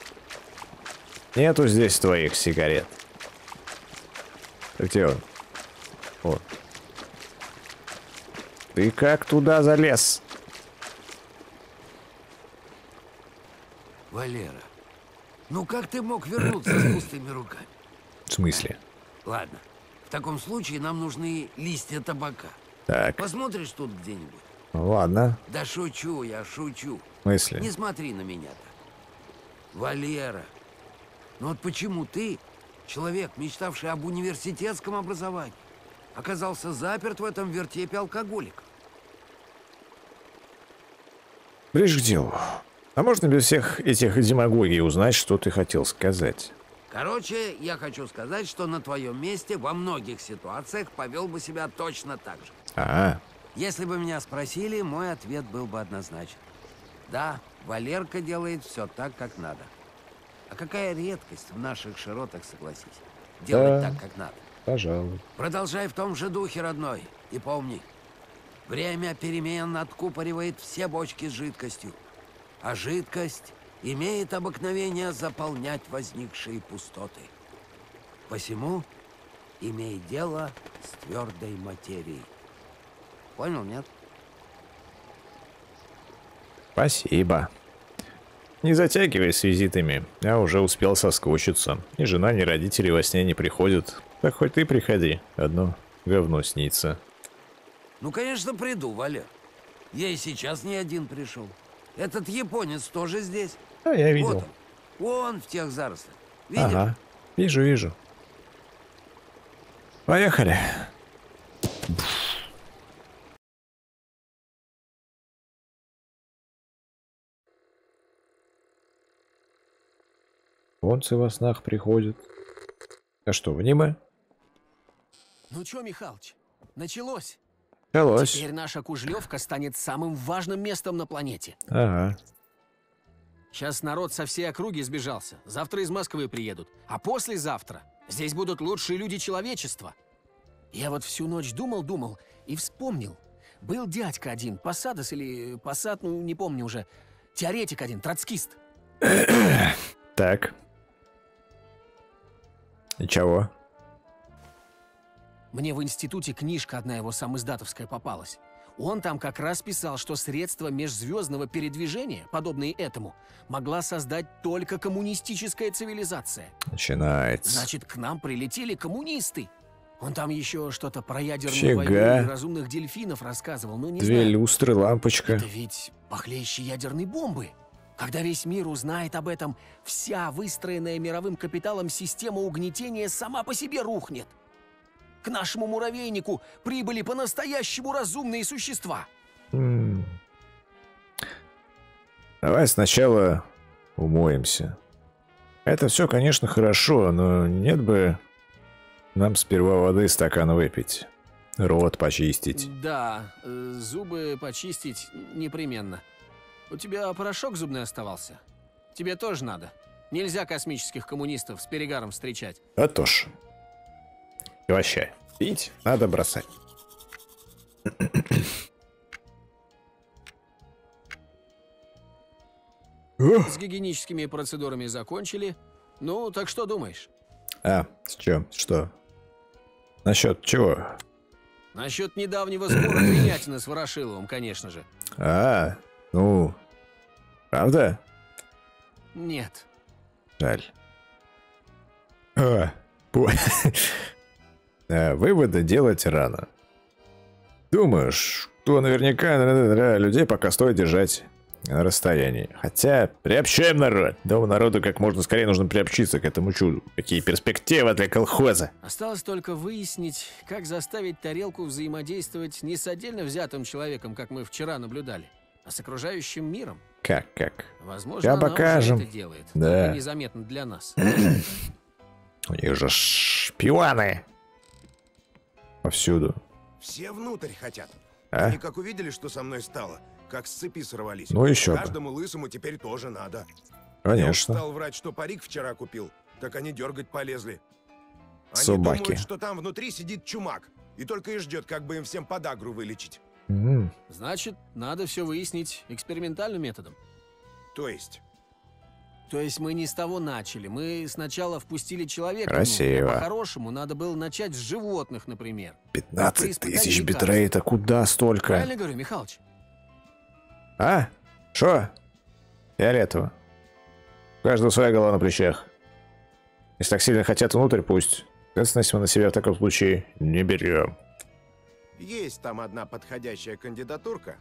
Нету здесь твоих сигарет. Где он? Вот. Ты как туда залез? Валера, ну как ты мог вернуться с пустыми руками? В смысле? Ладно, в таком случае нам нужны листья табака. Так. Посмотришь тут где-нибудь? Ладно. Да шучу я, шучу. В смысле? Не смотри на меня так. Валера, ну вот почему ты, человек, мечтавший об университетском образовании, оказался заперт в этом вертепе алкоголик? Ближе к делу. А можно без всех этих демагогий узнать, что ты хотел сказать? Короче, я хочу сказать, что на твоем месте во многих ситуациях повел бы себя точно так же. А, -а, -а. Если бы меня спросили, мой ответ был бы однозначен. Да, Валерка делает все так, как надо. А какая редкость в наших широтах, согласись. Делать да, так, как надо. Пожалуй. Продолжай в том же духе, родной. И помни, время перемен откупоривает все бочки с жидкостью а жидкость имеет обыкновение заполнять возникшие пустоты. Посему имей дело с твердой материей. Понял, нет? Спасибо. Не затягивай с визитами. Я уже успел соскучиться. Ни жена, ни родители во сне не приходят. Так хоть ты приходи. Одно говно снится. Ну, конечно, приду, Валер. Я и сейчас не один пришел. Этот японец тоже здесь. А, я видел. Вот он, он в тех зарослях. Видишь? Ага, вижу, вижу. Поехали. Японцы во снах приходят. А что, в аниме? Ну чё, Михалыч, началось? Началось. Теперь наша Кужлевка станет самым важным местом на планете. Ага. Сейчас народ со всей округи сбежался. Завтра из Москвы приедут. А послезавтра здесь будут лучшие люди человечества. Я вот всю ночь думал-думал и вспомнил. Был дядька один, Посадос или Посад, ну не помню уже. Теоретик один, троцкист. так. И чего? Мне в институте книжка одна его самоиздатовская попалась. Он там как раз писал, что средства межзвездного передвижения, подобные этому, могла создать только коммунистическая цивилизация. Начинается. Значит, к нам прилетели коммунисты. Он там еще что-то про ядерную Фига. войну и разумных дельфинов рассказывал, но не Две знаю. люстры, лампочка. Это ведь похлеще ядерной бомбы. Когда весь мир узнает об этом, вся выстроенная мировым капиталом система угнетения сама по себе рухнет. К нашему муравейнику прибыли по-настоящему разумные существа. М -м. Давай сначала умоемся. Это все, конечно, хорошо, но нет бы нам сперва воды стакан выпить. Рот почистить. Да, э, зубы почистить непременно. У тебя порошок зубный оставался? Тебе тоже надо. Нельзя космических коммунистов с перегаром встречать. А то ж. И вообще, пить надо бросать. С гигиеническими процедурами закончили. Ну, так что думаешь? А, с чем? Что? Насчет чего? Насчет недавнего спора Гринятина с Ворошиловым, конечно же. А, ну, правда? Нет. Жаль. А. а, выводы делать рано. Думаешь, что наверняка людей пока стоит держать на расстоянии. Хотя, приобщаем народ. Да у народу как можно скорее нужно приобщиться к этому чуду. Какие перспективы для колхоза. Осталось только выяснить, как заставить тарелку взаимодействовать не с отдельно взятым человеком, как мы вчера наблюдали, а с окружающим миром. Как, как? Возможно, Я она уже покажем. это делает, Да. незаметно для нас. У них же шпионы. Повсюду. Все внутрь хотят. А? Они как увидели, что со мной стало, как с цепи сорвались. Ну, еще бы. Каждому лысому теперь тоже надо. Конечно. Я стал врать, что парик вчера купил, так они дергать полезли. Они Собаки. думают, что там внутри сидит чумак, и только и ждет, как бы им всем подагру вылечить. М. Значит, надо все выяснить экспериментальным методом. То есть? То есть мы не с того начали. Мы сначала впустили человека. внутрь, Красиво. По-хорошему, надо было начать с животных, например. 15 При тысяч битрейта. Куда столько? Правильно говорю, Михалыч? А? Что? Фиолетово. У каждого своя голова на плечах. Если так сильно хотят внутрь, пусть. Ответственность мы на себя в таком случае не берем. Есть там одна подходящая кандидатурка.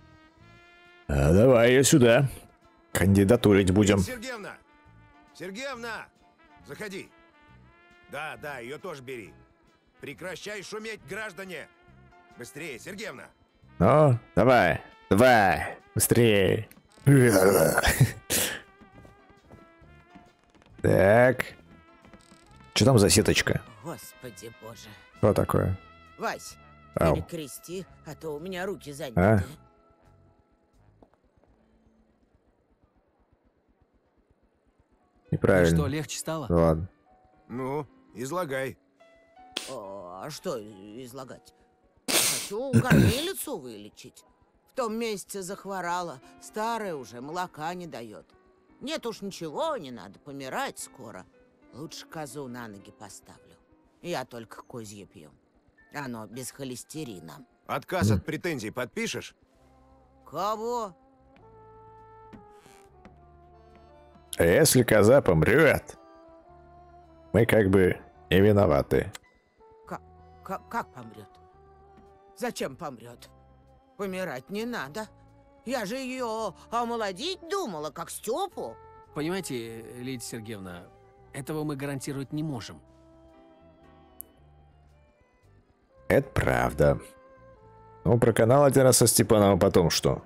А давай ее сюда. Кандидатурить будем. Сергеевна! Сергеевна! Заходи. Да, да, ее тоже бери. Прекращай шуметь, граждане! Быстрее, Сергеевна! Ну, давай. Давай. Быстрее. Так. Что там за сеточка? Господи боже. Что такое? Вась, Ау. перекрести, а то у меня руки заняты. А? Неправильно. Ну что, легче стало? Ладно. Ну, излагай. О, а что излагать? Хочу кормилицу вылечить. В том месяце захворала, старая уже, молока не дает. Нет уж ничего, не надо, помирать скоро. Лучше козу на ноги поставлю. Я только козье пью. Оно без холестерина. Отказ от претензий подпишешь? Кого? А Если коза помрет, мы как бы не виноваты. Как, как, как помрет? Зачем помрет? Помирать не надо. Я же ее омолодить думала, как Степу. Понимаете, Лидия Сергеевна, этого мы гарантировать не можем. Это правда. Ну, про канал один раз со Степановым потом что?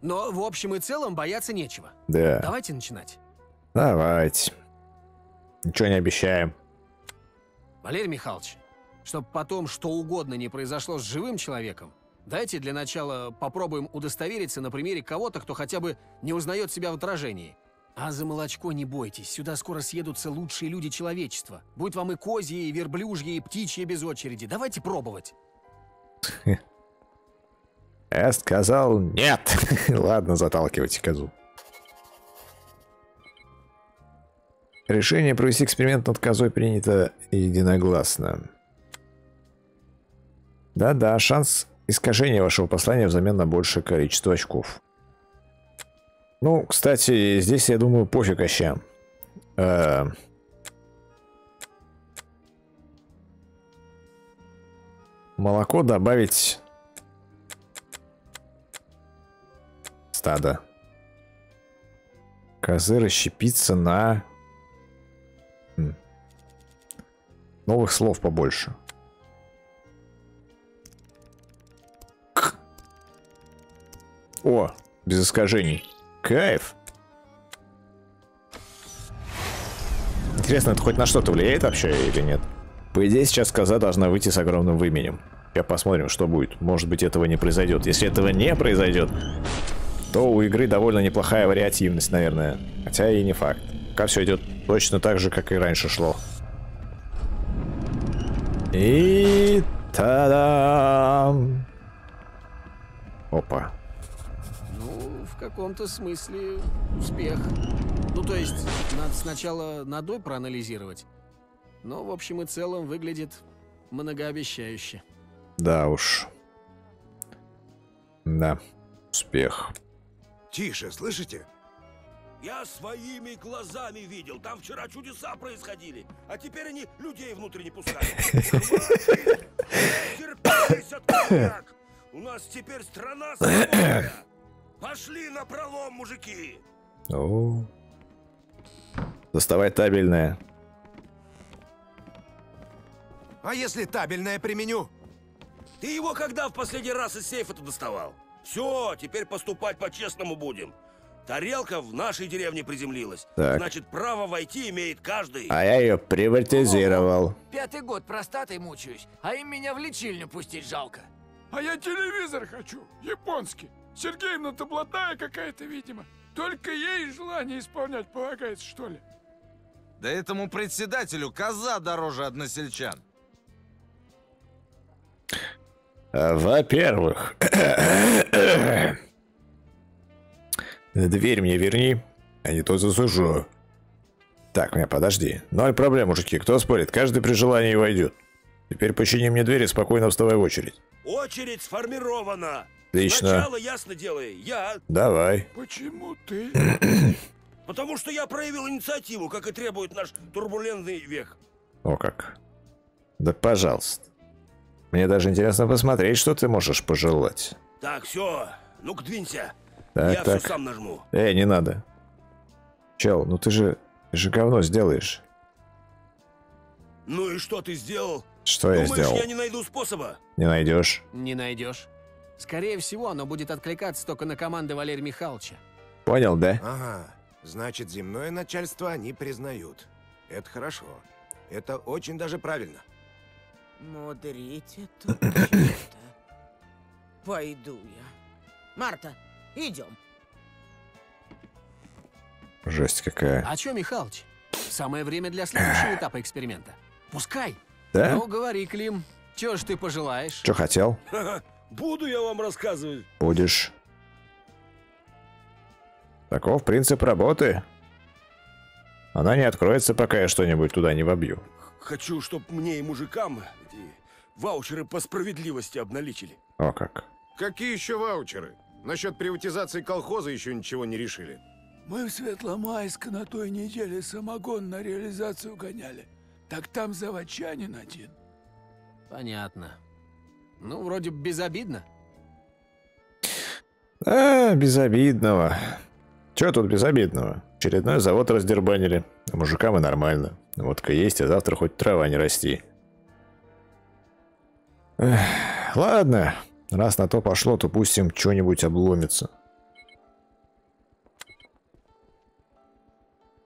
Но в общем и целом бояться нечего. Да. Давайте начинать. Давайте. Ничего не обещаем. Валерий Михайлович, чтобы потом что угодно не произошло с живым человеком, дайте для начала попробуем удостовериться на примере кого-то, кто хотя бы не узнает себя в отражении. А за молочко не бойтесь, сюда скоро съедутся лучшие люди человечества. Будь вам и козьи, и верблюжьи, и птичьи без очереди. Давайте пробовать. Я сказал нет. Ладно, заталкивайте козу. Решение провести эксперимент над козой принято единогласно. Да-да, шанс искажения вашего послания взамен на большее количество очков. Ну, кстати, здесь, я думаю, пофиг вообще. Э, Молоко добавить стадо. Козы расщепиться на... Новых слов побольше. О, без искажений. Кайф. Интересно, это хоть на что-то влияет вообще или нет? По идее, сейчас коза должна выйти с огромным выменем. Сейчас посмотрим, что будет. Может быть, этого не произойдет. Если этого не произойдет, то у игры довольно неплохая вариативность, наверное. Хотя и не факт. Пока все идет точно так же, как и раньше шло. И та-дам! Опа. Ну, в каком-то смысле успех. Ну, то есть, надо сначала надой проанализировать. Но, в общем и целом, выглядит многообещающе. Да уж. Да. Успех. Тише, слышите? Я своими глазами видел. Там вчера чудеса происходили. А теперь они людей внутрь не пускают. Терпись! У нас теперь страна. Пошли на пролом, мужики! О. Доставай табельное. А если табельное применю? Ты его когда в последний раз из сейфа-то доставал? Все, теперь поступать по-честному будем. Тарелка в нашей деревне приземлилась. Так. Значит, право войти имеет каждый. А я ее приватизировал. Пятый год простатой мучаюсь, а им меня в лечильню пустить жалко. А я телевизор хочу, японский. Сергеевна-то блатная какая-то, видимо. Только ей желание исполнять полагается, что ли? Да этому председателю коза дороже односельчан. Во-первых, дверь мне верни, а не то засужу. Так, меня подожди. Ноль проблем, мужики. Кто спорит? Каждый при желании войдет. Теперь почини мне дверь и спокойно вставай в очередь. Очередь сформирована. Отлично. Сначала ясно делай, я. Давай. Почему ты? Потому что я проявил инициативу, как и требует наш турбулентный век. О как. Да пожалуйста. Мне даже интересно посмотреть, что ты можешь пожелать. Так, все. Ну-ка, двинься. Так, я так. все сам нажму. Эй, не надо. Чел, ну ты же, ты же говно сделаешь. Ну и что ты сделал? Что я Думаешь, сделал? я не найду способа? Не найдешь. Не найдешь. Скорее всего, оно будет откликаться только на команды Валерия Михайловича. Понял, да? Ага, значит, земное начальство они признают. Это хорошо. Это очень даже правильно. Мудрите тут. Пойду я. Марта, идем. Жесть какая. А чё, Михалыч? Самое время для следующего этапа эксперимента. Пускай. Да? Ну, говори, Клим, чё ж ты пожелаешь? Что хотел? Буду я вам рассказывать. Будешь. Таков принцип работы. Она не откроется, пока я что-нибудь туда не вобью. Хочу, чтобы мне и мужикам эти ваучеры по справедливости обналичили. О как. Какие еще ваучеры? Насчет приватизации колхоза еще ничего не решили. Мы в Светломайск на той неделе самогон на реализацию гоняли. Так там заводчанин один. Понятно. Ну, вроде безобидно. А, безобидного. Че тут безобидного? Очередной завод раздербанили. А мужикам и нормально. Водка есть, а завтра хоть трава не расти. Эх, ладно, раз на то пошло, то пусть им что-нибудь обломится.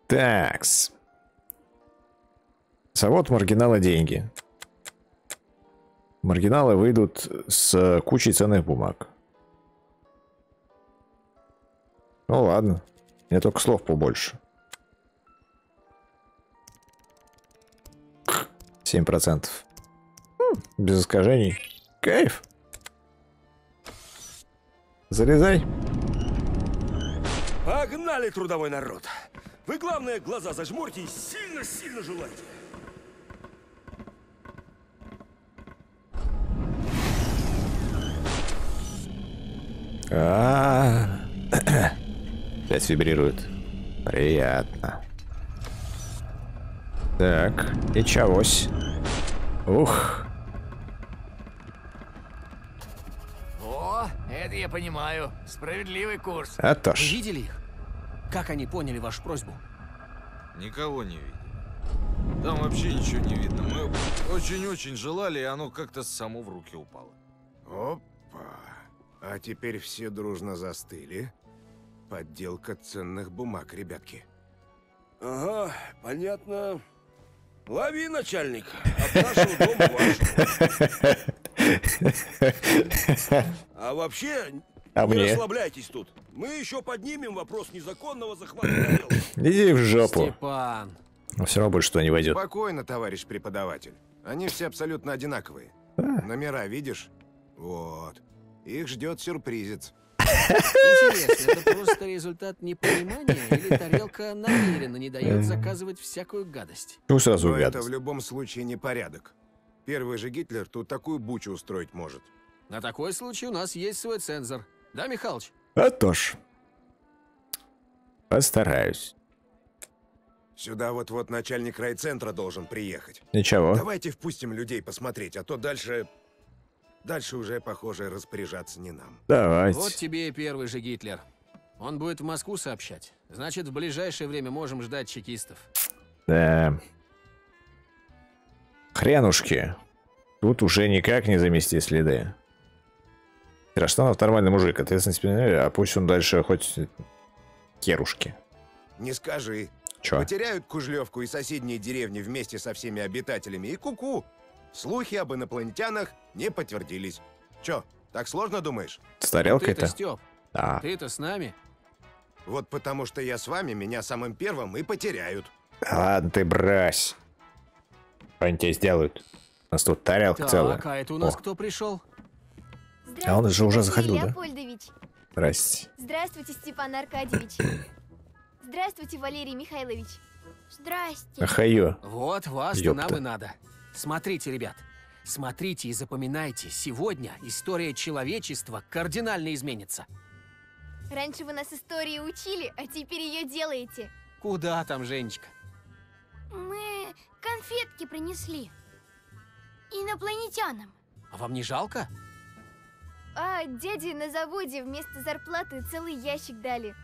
Такс. Завод маргинала деньги. Маргиналы выйдут с кучей ценных бумаг. Ну ладно. Мне только слов побольше. 7%. М, Без искажений. Кайф. Залезай. Погнали, трудовой народ. Вы, главное, глаза зажмурьте и сильно-сильно желайте. А, Опять вибрирует. Приятно. Так, и чавось. Ух, это я понимаю. Справедливый курс. А то ж. Видели их? Как они поняли вашу просьбу? Никого не видели. Там вообще ничего не видно. Мы очень-очень желали, и оно как-то само в руки упало. Опа. А теперь все дружно застыли. Подделка ценных бумаг, ребятки. Ага, понятно. Лови, начальник. От нашего дома вашего. А вообще, А не мне? расслабляйтесь тут. Мы еще поднимем вопрос незаконного захвата иди в жопу. Степан. Но все равно больше туда не войдет. Спокойно, товарищ преподаватель. Они все абсолютно одинаковые. Номера видишь? Вот. Их ждет сюрпризец. Интересно, это просто результат непонимания или тарелка намеренно не дает заказывать всякую гадость? Ну, сразу Но это гадость. в любом случае непорядок. Первый же Гитлер тут такую бучу устроить может. На такой случай у нас есть свой цензор. Да, Михалыч? А то ж. Постараюсь. Сюда вот-вот начальник райцентра должен приехать. Ничего. Давайте впустим людей посмотреть, а то дальше... Дальше уже, похоже, распоряжаться не нам. Давайте. Вот тебе и первый же Гитлер. Он будет в Москву сообщать. Значит, в ближайшее время можем ждать чекистов. Да. Хренушки. Тут уже никак не замести следы. Краштанов нормальный мужик, ответственность а пусть он дальше хоть керушки. Не скажи. Чё? Потеряют Кужлевку и соседние деревни вместе со всеми обитателями, и куку. Слухи об инопланетянах не подтвердились. Чё, так сложно думаешь? С тарелкой-то? Ты-то, Стёп, Да. ты-то с нами? Вот потому что я с вами, меня самым первым и потеряют. Ладно ты брось. Они тебе сделают. У нас тут тарелка целая. Так, а это у нас О, кто пришел? А он же уже заходил, да? Леопольдович. Здрасте. Здравствуйте, Степан Аркадьевич. Здравствуйте, Валерий Михайлович. Здрасте. Ахайо. Вот Ёпта. нам и надо. Смотрите, ребят. Смотрите и запоминайте. Сегодня история человечества кардинально изменится. Раньше вы нас истории учили, а теперь ее делаете. Куда там, Женечка? Мы конфетки принесли. Инопланетянам. А вам не жалко? А дяде на заводе вместо зарплаты целый ящик дали.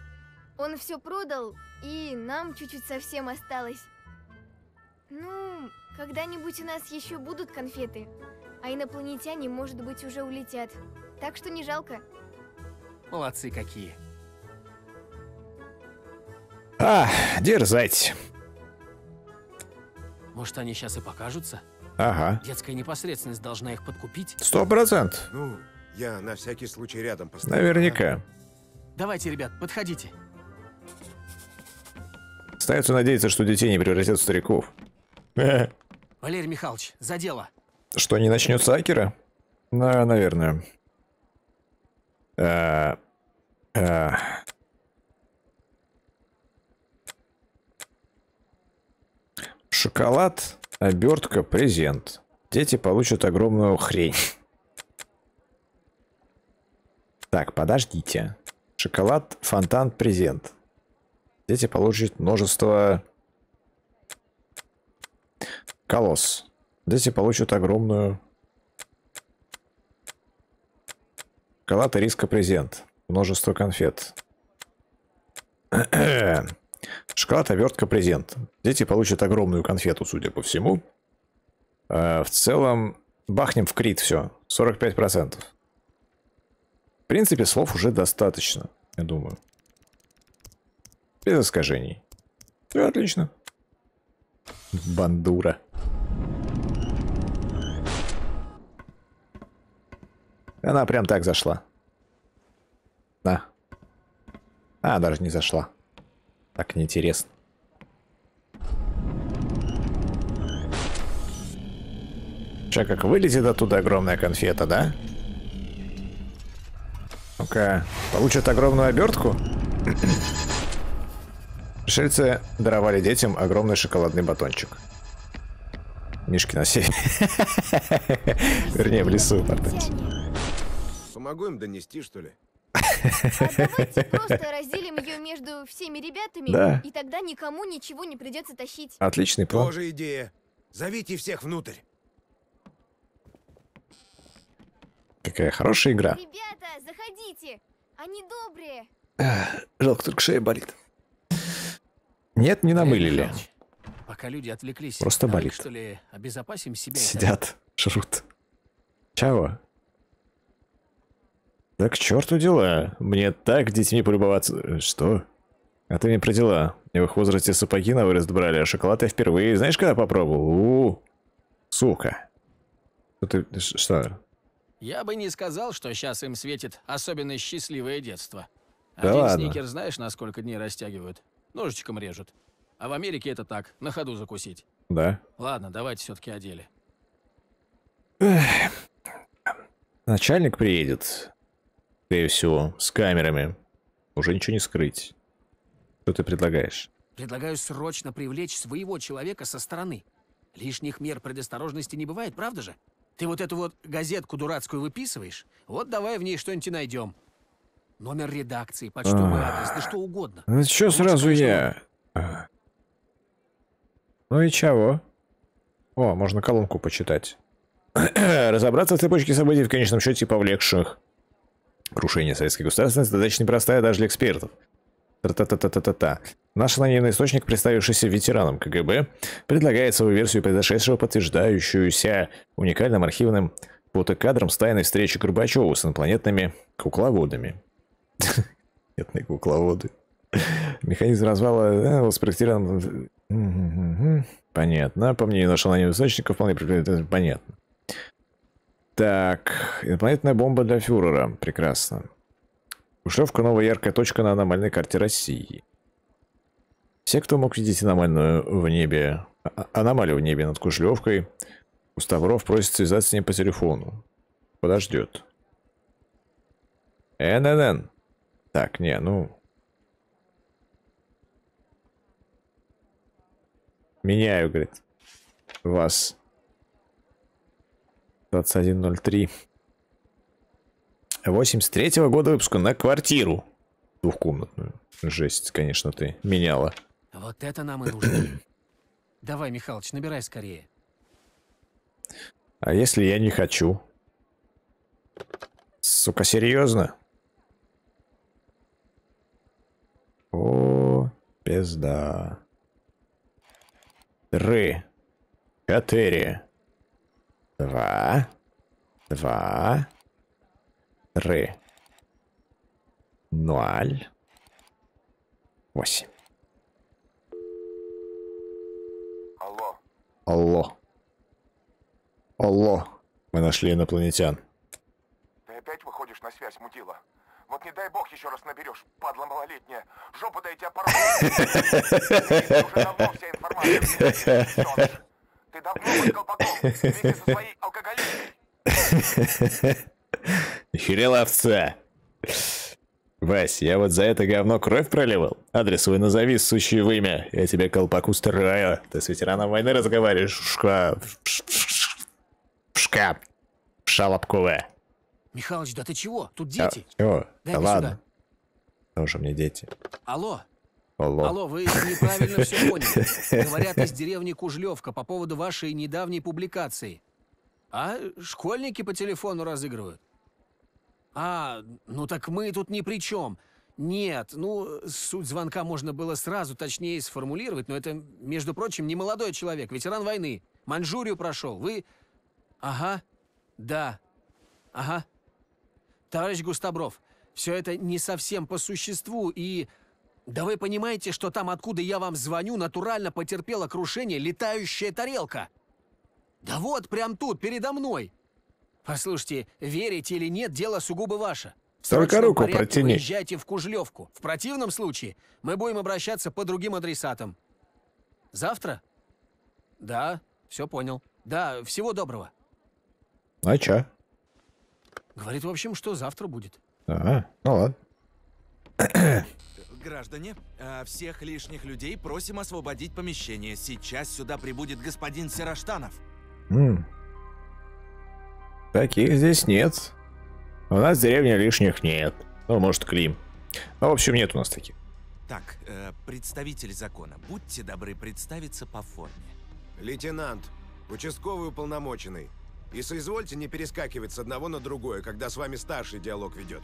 Он все продал, и нам чуть-чуть совсем осталось. Ну, когда-нибудь у нас еще будут конфеты, а инопланетяне, может быть, уже улетят. Так что не жалко. Молодцы какие. А, дерзайте. Может, они сейчас и покажутся? Ага. Детская непосредственность должна их подкупить. Сто процентов. Ну, я на всякий случай рядом поставлю. Наверняка. Давайте, ребят, подходите. Остается надеяться, что детей не превратят в стариков. Валерий Михайлович, за дело. Что, не начнется Акера? Да, наверное. А, а. Шоколад, обертка, презент. Дети получат огромную хрень. Так, подождите. Шоколад, фонтан, презент. Дети получат множество... Колосс. Дети получат огромную... Шоколад и риска презент. Множество конфет. Шоколад, обертка, презент. Дети получат огромную конфету, судя по всему. Э, в целом, бахнем в крит все. 45%. В принципе, слов уже достаточно, я думаю. Без искажений. Все отлично. Бандура. Она прям так зашла. Да. А, даже не зашла. Так неинтересно. Сейчас как вылезет оттуда огромная конфета, да? Ну-ка, получат огромную обертку? Пришельцы даровали детям огромный шоколадный батончик. Мишки на севере. Вернее, в лесу. Помогу им донести, что ли? Просто разделим ее между всеми ребятами, Да. и тогда никому ничего не придется тащить. Отличный план. Тоже идея. Зовите всех внутрь. Какая хорошая игра. Ребята, заходите. Они добрые. Жалко, только шея болит. Нет, не намылили. Пока люди отвлеклись. Просто давай, болит. что ли, обезопасим себя. Сидят, жрут. Чего? Да к черту дела. Мне так детьми полюбоваться. Э, Что? А ты мне про дела. Мне в их возрасте сапоги на вырост брали, а шоколад я впервые, знаешь, когда попробовал? У, Сука. Что ты... Что? Я бы не сказал, что сейчас им светит особенно счастливое детство. Да Один ладно. сникер знаешь, на сколько дней растягивают? Ножичком режут. А в Америке это так, на ходу закусить. Да. Ладно, давайте все-таки о деле. Начальник приедет. Скорее всего, с камерами. Уже ничего не скрыть. Что ты предлагаешь? Предлагаю срочно привлечь своего человека со стороны. Лишних мер предосторожности не бывает, правда же? Ты вот эту вот газетку дурацкую выписываешь? Вот давай в ней что-нибудь и найдем. Номер редакции, почтовый адрес, да что угодно. Ну чё сразу я? А. Ну и чего? О, можно колонку почитать. Разобраться в цепочке событий в конечном счете повлекших крушение советской государственности задача непростая даже для экспертов. Та-та-та-та-та-та. Наш анонимный источник, представившийся ветераном КГБ, предлагает свою версию произошедшего, подтверждающуюся уникальным архивным фотокадром с тайной встречи Горбачева с инопланетными кукловодами. Инопланетные кукловоды. Механизм развала э, был спроектирован... Мгм. Понятно. По мнению нашего анонимного источника, вполне понятно. Так, инопланетная бомба для фюрера. Прекрасно. Ушлевка новая яркая точка на аномальной карте России. Все, кто мог видеть аномальную в небе, а- аномалию в небе над Кушлевкой, у Ставров просит связаться с ним по телефону. Подождет. ННН. Так, не, ну... Меняю, говорит. Вас. 2103. 83 года выпуска на квартиру. Двухкомнатную. Жесть, конечно, ты меняла. Вот это нам и нужно. Давай, Михалыч, набирай скорее. А если я не хочу? Сука, серьезно? О, пизда. Три. Четыре. Два. Два. Три. Ноль. Восемь. Алло. Алло. Алло. Мы нашли инопланетян. Ты опять выходишь на связь, мудила? Вот не дай бог еще раз наберешь, падла малолетняя. Жопу-то я тебя порву. Уже давно вся информация. Ты давно под колпаком вместе со своей алкоголичкой. Охерела овца. Вась, я вот за это говно кровь проливал? Адрес свой назови, сущий в имя. Я тебе колпак устрою. Ты с ветераном войны разговариваешь? Шка... Шка... Шалопковая. Михалыч, да ты чего? Тут А, дети. чего? Да Дай-ка ладно. Тоже мне дети. Алло. Алло. Алло, вы неправильно все поняли. Говорят из деревни Кужлевка по поводу вашей недавней публикации. А школьники по телефону разыгрывают. А, ну так мы тут ни при чем. Нет, ну, суть звонка можно было сразу точнее сформулировать, но это, между прочим, не молодой человек, ветеран войны. Маньчжурию прошел. Вы... Ага, да, ага. Товарищ Густабров, все это не совсем по существу, и... Да вы понимаете, что там, откуда я вам звоню, натурально потерпела крушение летающая тарелка? Да вот, прям тут, передо мной. Послушайте, верите или нет, дело сугубо ваше. В Только руку протяни. Выезжайте в Кужлевку. В противном случае мы будем обращаться по другим адресатам. Завтра? Да, все понял. Да, всего доброго. А чё? Говорит, в общем, что завтра будет. Ага, ну ладно. Граждане, а, всех лишних людей просим освободить помещение. Сейчас сюда прибудет господин Сераштанов. М. Таких здесь нет. У нас в деревне лишних нет. Ну, может, Клим. Ну, в общем, нет у нас таких. Так, э, представитель закона, будьте добры представиться по форме. Лейтенант, участковый уполномоченный. И соизвольте не перескакивать с одного на другое, когда с вами старший диалог ведет.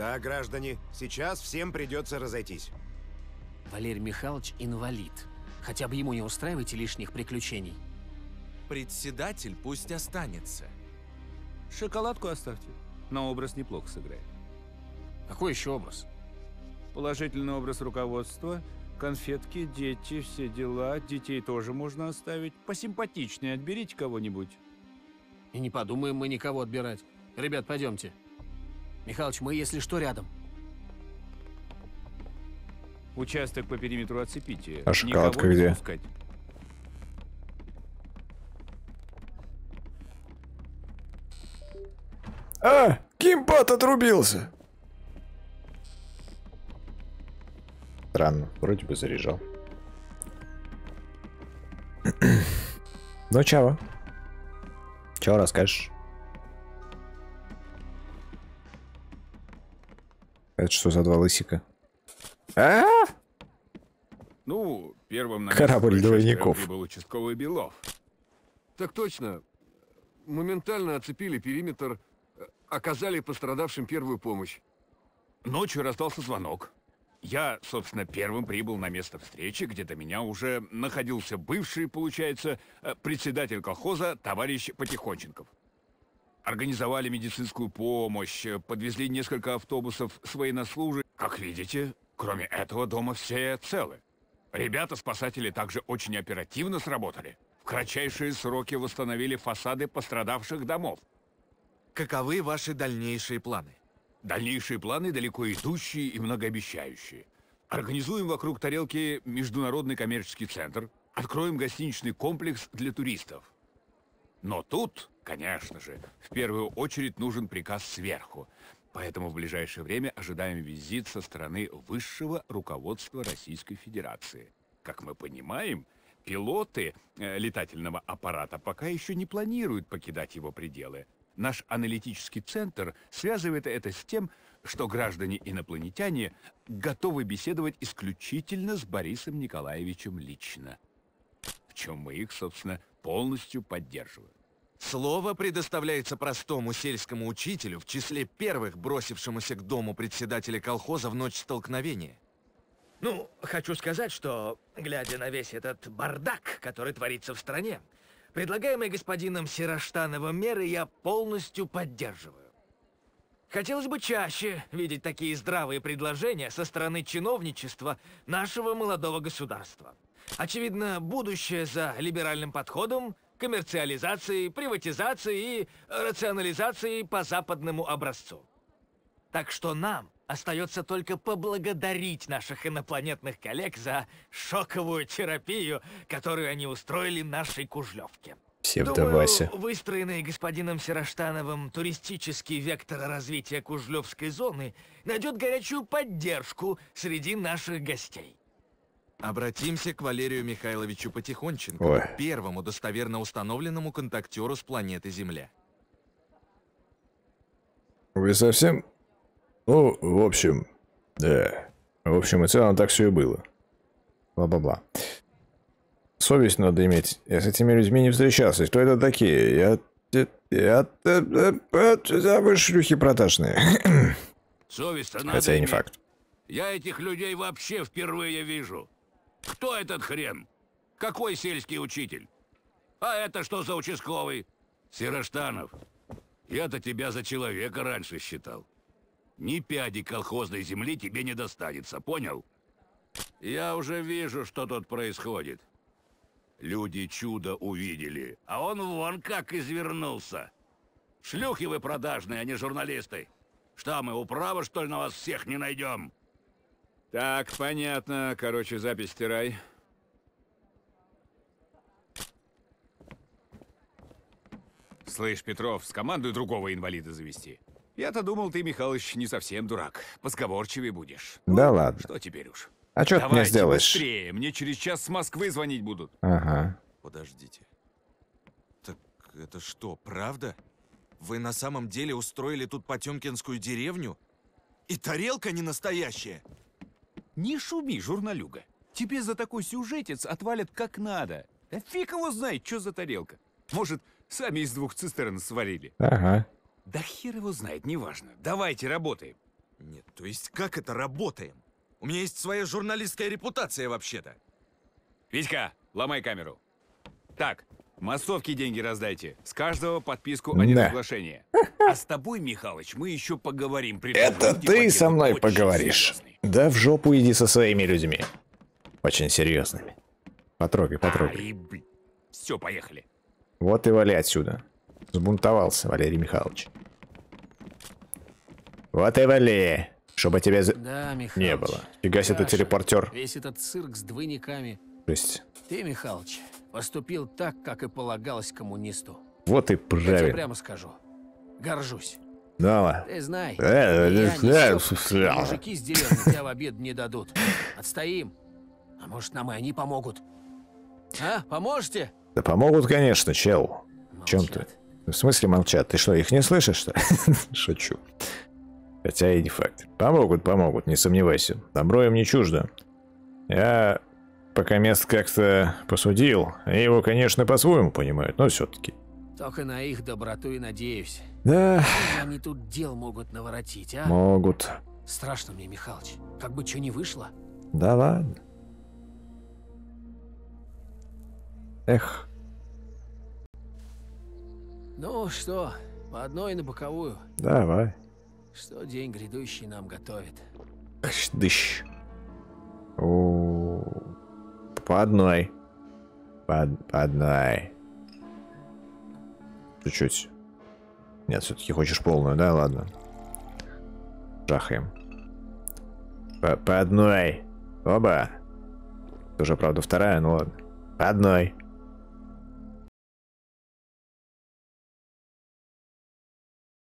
Да, граждане, сейчас всем придется разойтись. Валерий Михайлович инвалид. Хотя бы ему не устраивайте лишних приключений. Председатель пусть останется. Шоколадку оставьте. Но образ неплохо сыграет. Какой еще образ? Положительный образ руководства, конфетки, дети, все дела. Детей тоже можно оставить. Посимпатичнее отберите кого-нибудь. И не подумаем мы никого отбирать. Ребят, пойдемте. Михалыч, мы, если что, рядом. Участок по периметру оцепите. А шоколадка Никого где? впускать. А, Кимпат отрубился. Странно, вроде бы заряжал. Ну, чего? Чего расскажешь? Это что за два лысика? А? Ну, первым на Корабль двойников. прибыл участковый Белов. Так точно. Моментально оцепили периметр, э, оказали пострадавшим первую помощь. Ночью раздался звонок. Я, собственно, первым прибыл на место встречи, где до меня уже находился бывший, получается, э, председатель колхоза товарищ Потихонченков. Организовали медицинскую помощь, подвезли несколько автобусов с военнослужащих. Как видите, кроме этого дома все целы. Ребята-спасатели также очень оперативно сработали. В кратчайшие сроки восстановили фасады пострадавших домов. Каковы ваши дальнейшие планы? Дальнейшие планы далеко идущие и многообещающие. Организуем вокруг тарелки международный коммерческий центр, откроем гостиничный комплекс для туристов. Но тут, конечно же, в первую очередь нужен приказ сверху. Поэтому в ближайшее время ожидаем визит со стороны высшего руководства Российской Федерации. Как мы понимаем, пилоты э, летательного аппарата пока еще не планируют покидать его пределы. Наш аналитический центр связывает это с тем, что граждане-инопланетяне готовы беседовать исключительно с Борисом Николаевичем лично. Чем мы их, собственно, полностью поддерживаем. Слово предоставляется простому сельскому учителю, в числе первых бросившемуся к дому председателя колхоза в ночь столкновения. Ну, хочу сказать, что, глядя на весь этот бардак, который творится в стране, предлагаемые господином Сироштановым меры я полностью поддерживаю. Хотелось бы чаще видеть такие здравые предложения со стороны чиновничества нашего молодого государства. Очевидно, будущее за либеральным подходом, коммерциализацией, приватизацией и рационализацией по западному образцу. Так что нам остается только поблагодарить наших инопланетных коллег за шоковую терапию, которую они устроили нашей Кужлевке. Псевдо-Вася. Думаю, выстроенный господином Сироштановым туристический вектор развития Кужлевской зоны найдет горячую поддержку среди наших гостей. Обратимся к Валерию Михайловичу Потихонченко, Ой. первому достоверно установленному контактеру с планеты Земля. Вы совсем... Ну, в общем, да. В общем и целом так все и было. Бла-бла-бла. Совесть надо иметь. Я с этими людьми не встречался. Кто это такие? Я... Я... Я... я вы шлюхи продажные. Совесть-то надо Хотя и не факт. Я этих людей вообще впервые вижу. Кто этот хрен? Какой сельский учитель? А это что за участковый? Сироштанов, я-то тебя за человека раньше считал. Ни пяди колхозной земли тебе не достанется, понял? Я уже вижу, что тут происходит. Люди чудо увидели, а он вон как извернулся. Шлюхи вы продажные, а не журналисты. Что мы, управа, что ли, на вас всех не найдем? Так, понятно. Короче, запись стирай. Слышь, Петров, скомандуй другого инвалида завести. Я-то думал, ты, Михалыч, не совсем дурак. Позговорчивее будешь. Да ладно. Что теперь уж? А чё ты мне сделаешь? быстрее, мне через час с Москвы звонить будут. Ага. Подождите. Так это что, правда? Вы на самом деле устроили тут Потемкинскую деревню? И тарелка не настоящая? Не шуми, журналюга. Тебе за такой сюжетец отвалят как надо. Да фиг его знает, что за тарелка. Может, сами из двух цистерн сварили. Ага. Да хер его знает, неважно. Давайте работаем. Нет, то есть как это работаем? У меня есть своя журналистская репутация вообще-то. Витька, ломай камеру. Так, массовки деньги раздайте. С каждого подписку о Да. несоглашении. А с тобой, Михалыч, мы еще поговорим. При Это ты со мной поговоришь. Да в жопу иди со своими людьми. Очень серьезными. Потрогай, потрогай. Все, поехали. Вот и вали отсюда. Сбунтовался, Валерий Михайлович. Вот и вали. Чтобы тебя за- Да, Михалыч. не было. Фига себе ты Каша. телепортер. Весь этот цирк с двойниками. То есть, Ты, Михалыч, поступил так, как и полагалось коммунисту. вот и Я тебе правильно. прямо скажу. Горжусь. Да ладно. Ты знай, Э, я, э, э. мужики с деревни тебя в обед не дадут. Отстоим. А может, нам и они помогут. А, поможете? Да помогут, конечно, чел. В чем ты? В смысле молчат? Ты что, их не слышишь, что? Шучу. Хотя и не факт. Помогут, помогут, не сомневайся. Добро им не чуждо. Я пока мест как-то посудил. Они его, конечно, по-своему понимают, но все-таки. Только на их доброту и надеюсь. Да. Они тут дел могут наворотить, а? Могут. Страшно мне, Михалыч. Как бы что ни вышло. Да ладно. Эх, Ну что, по одной на боковую. давай. Что день грядущий нам готовит? Дыщ. О, По одной. По, по одной. Чуть-чуть. Нет, все-таки хочешь полную, да? Ладно. Жахаем. По, по одной. Оба. Тоже, правда, вторая, ну ладно. По одной.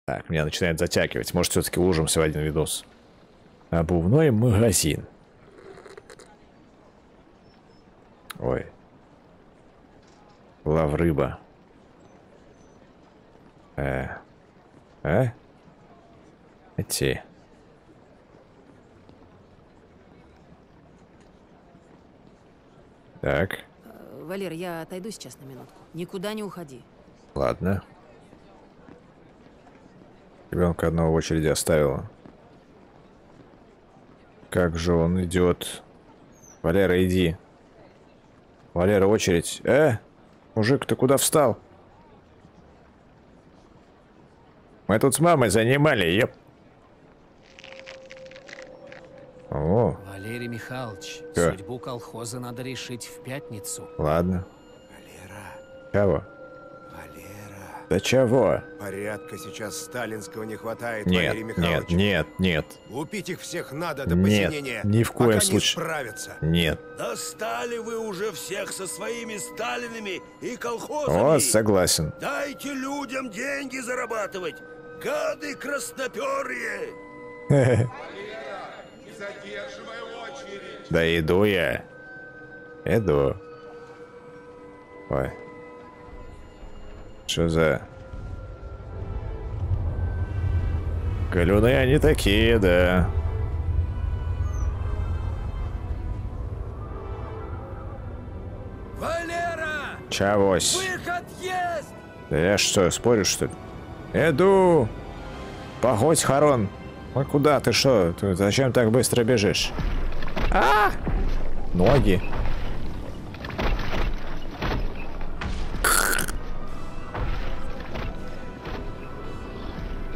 Так, меня начинает затягивать. Может, все-таки уложимся в один видос. Обувной магазин. Ой. Лаврыба. Э. А? Эти. Так, Э, Валер, я отойду сейчас на минутку. Никуда не уходи. ладно. Ребенка одного в очереди оставила. Как же он идет? Валера, иди. Валера, очередь. Э, мужик, ты куда встал? Мы тут с мамой занимали, еп. О, Валерий Михайлович, Что? судьбу колхоза надо решить в пятницу. ладно. Чего? Да чего? Порядка сейчас сталинского не хватает, Нет, Валерий нет, Михайлович. нет, нет. Лупить их всех надо до Нет, посинения, ни в коем пока случае. не справятся. Нет. Достали вы уже всех со своими Сталинами и колхозами. О, согласен. Дайте людям деньги зарабатывать. Гады красноперые. Не задерживай очередь. Да иду я. Иду. Ой. Что за... Галюны они такие, да. Валера! Чавось. Выход есть! Да я что, спорю, что ли? Иду. Погодь, Харон. А куда ты что? Ты зачем так быстро бежишь? А! Ноги.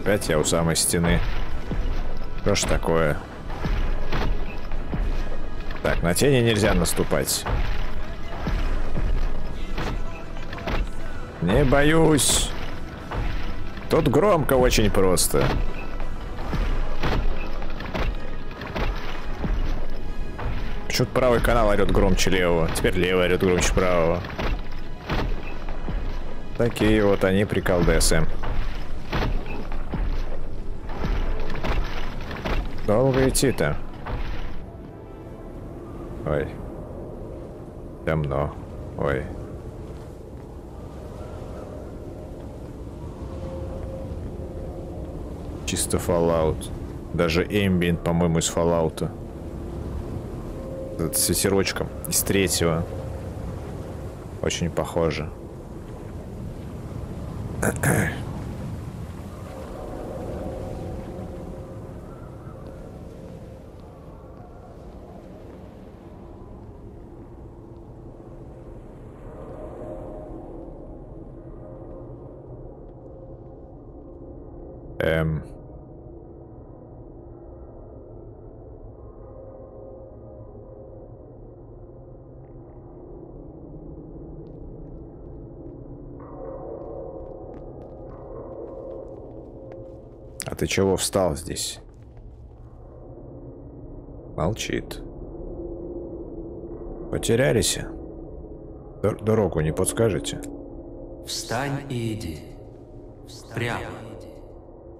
Опять я у самой стены. Что ж такое? Так, на тени нельзя наступать. Не боюсь. Тут громко очень просто. Почему-то правый канал орет громче левого. Теперь левый орет громче правого. Такие вот они приколдесы. Долго идти-то. Ой. Темно. Ой. Чисто Fallout. Даже Ambient, по-моему, из Fallout. С ветерочком. Из третьего. Очень похоже. Эм... А ты чего встал здесь? Молчит. Потерялись? Дор- дорогу не подскажете? Встань и иди. Прямо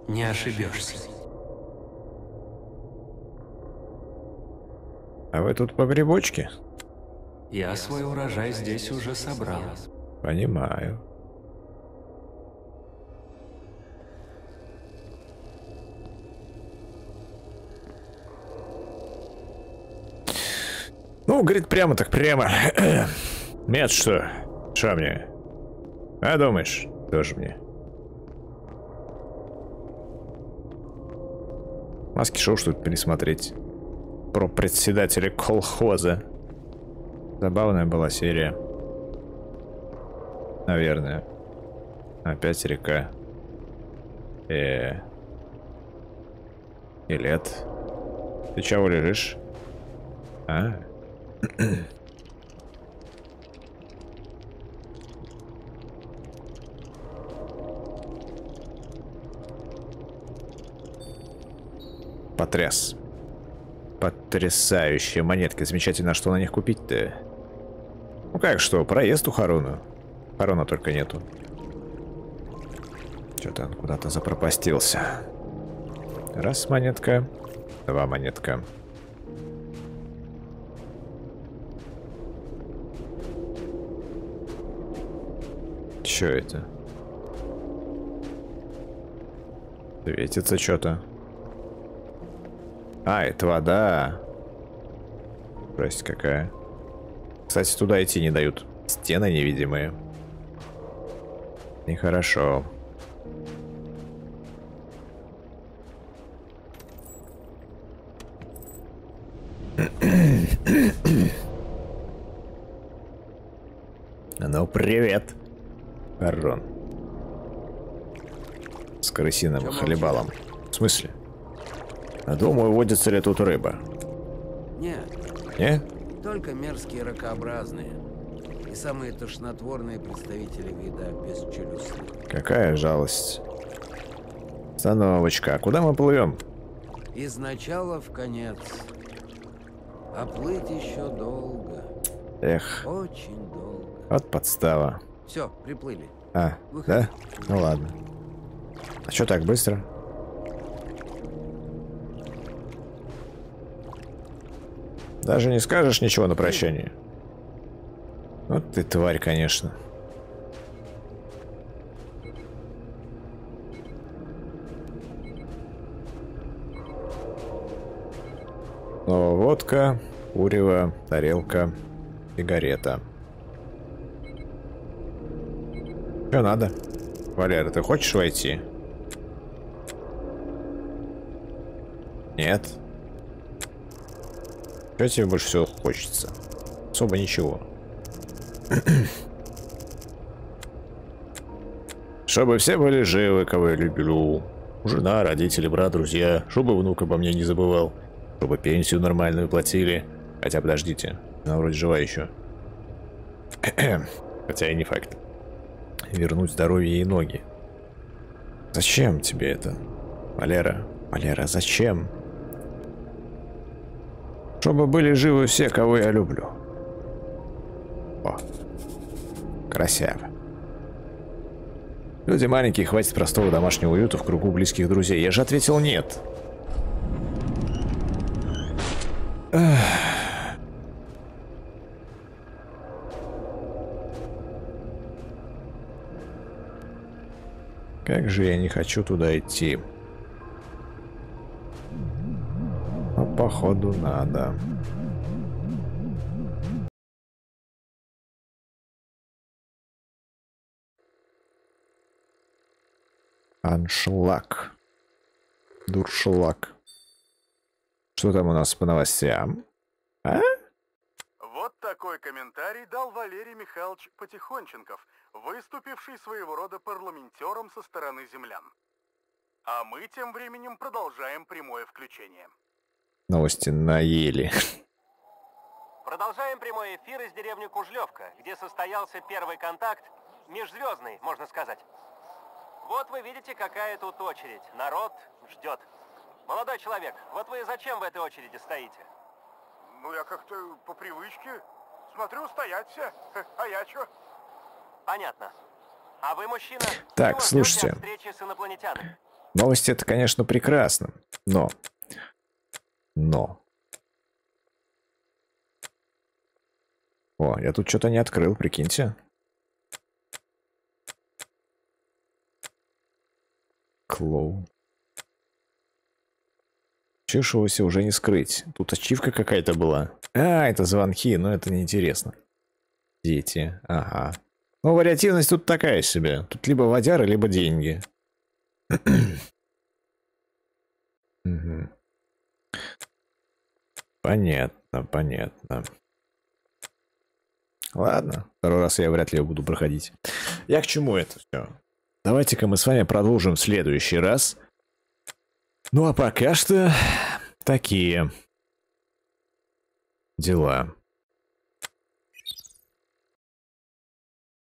не ошибешься. А вы тут по грибочке? Я свой урожай здесь уже собрал. Понимаю. Ну, говорит, прямо так прямо. Нет, что? Что мне? А думаешь, тоже мне. Маски шоу что-то пересмотреть. Про председателя колхоза. Забавная была серия. Наверное. Опять река. Э. И лет. Ты чего лежишь? А? Потряс. Потрясающие монетки. Замечательно, а что на них купить-то? Ну как что, проезд у Харуна. Харуна только нету. Что-то он куда-то запропастился. Раз монетка, два монетка. Чё это? Светится что-то. А, это вода. Прости, какая. Кстати, туда идти не дают. Стены невидимые. Нехорошо. Ну, привет, Арон. С крысиным хлебалом. В смысле? Думаю, водится ли тут рыба. Нет. Не? Только мерзкие ракообразные. И самые тошнотворные представители вида бесчелюстных. Какая жалость. Остановочка. А куда мы плывем? Из начала в конец. А плыть еще долго. Эх. Очень долго. Вот подстава. Все, приплыли. А, да? Ну ладно. А что так быстро? Даже не скажешь ничего на прощание. Вот ты тварь, конечно. Снова водка, курево, тарелка, сигарета. Что надо? Валера, ты хочешь войти? Нет. Что тебе больше всего хочется? Особо ничего. Чтобы все были живы, кого я люблю. Жена, родители, брат, друзья. Чтобы внук обо мне не забывал. Чтобы пенсию нормальную платили. Хотя, подождите. Она вроде жива еще. Хотя и не факт. Вернуть здоровье и ноги. Зачем тебе это? Валера, Валера, зачем? Чтобы были живы все, кого я люблю. О, красиво. Люди маленькие, хватит простого домашнего уюта в кругу близких друзей. Я же ответил нет. Как же я не хочу туда идти. Походу надо. Аншлаг. Дуршлаг. Что там у нас по новостям? А? Вот такой комментарий дал Валерий Михайлович Потихонченков, выступивший своего рода парламентером со стороны землян. А мы тем временем продолжаем прямое включение. Новости наели. Продолжаем прямой эфир из деревни Кужлевка, где состоялся первый контакт, межзвездный, можно сказать. Вот вы видите, какая тут очередь. Народ ждет. Молодой человек, вот вы зачем в этой очереди стоите? Ну, я как-то по привычке. Смотрю, стоять все. А я чё? Понятно. А вы, мужчина, Так, слушайте. от встречи с инопланетянами? Новости это, конечно, прекрасно. Но. Но. О, я тут что-то не открыл, прикиньте. Клоу. Случившегося уже не скрыть. Тут ачивка какая-то была. А, это звонки, но это неинтересно. Дети, ага. Ну, вариативность тут такая себе. Тут либо водяры, либо деньги. Мгм. Понятно, понятно. Ладно, второй раз я вряд ли буду проходить. Я к чему это все? Давайте-ка мы с вами продолжим в следующий раз. Ну а пока что такие дела.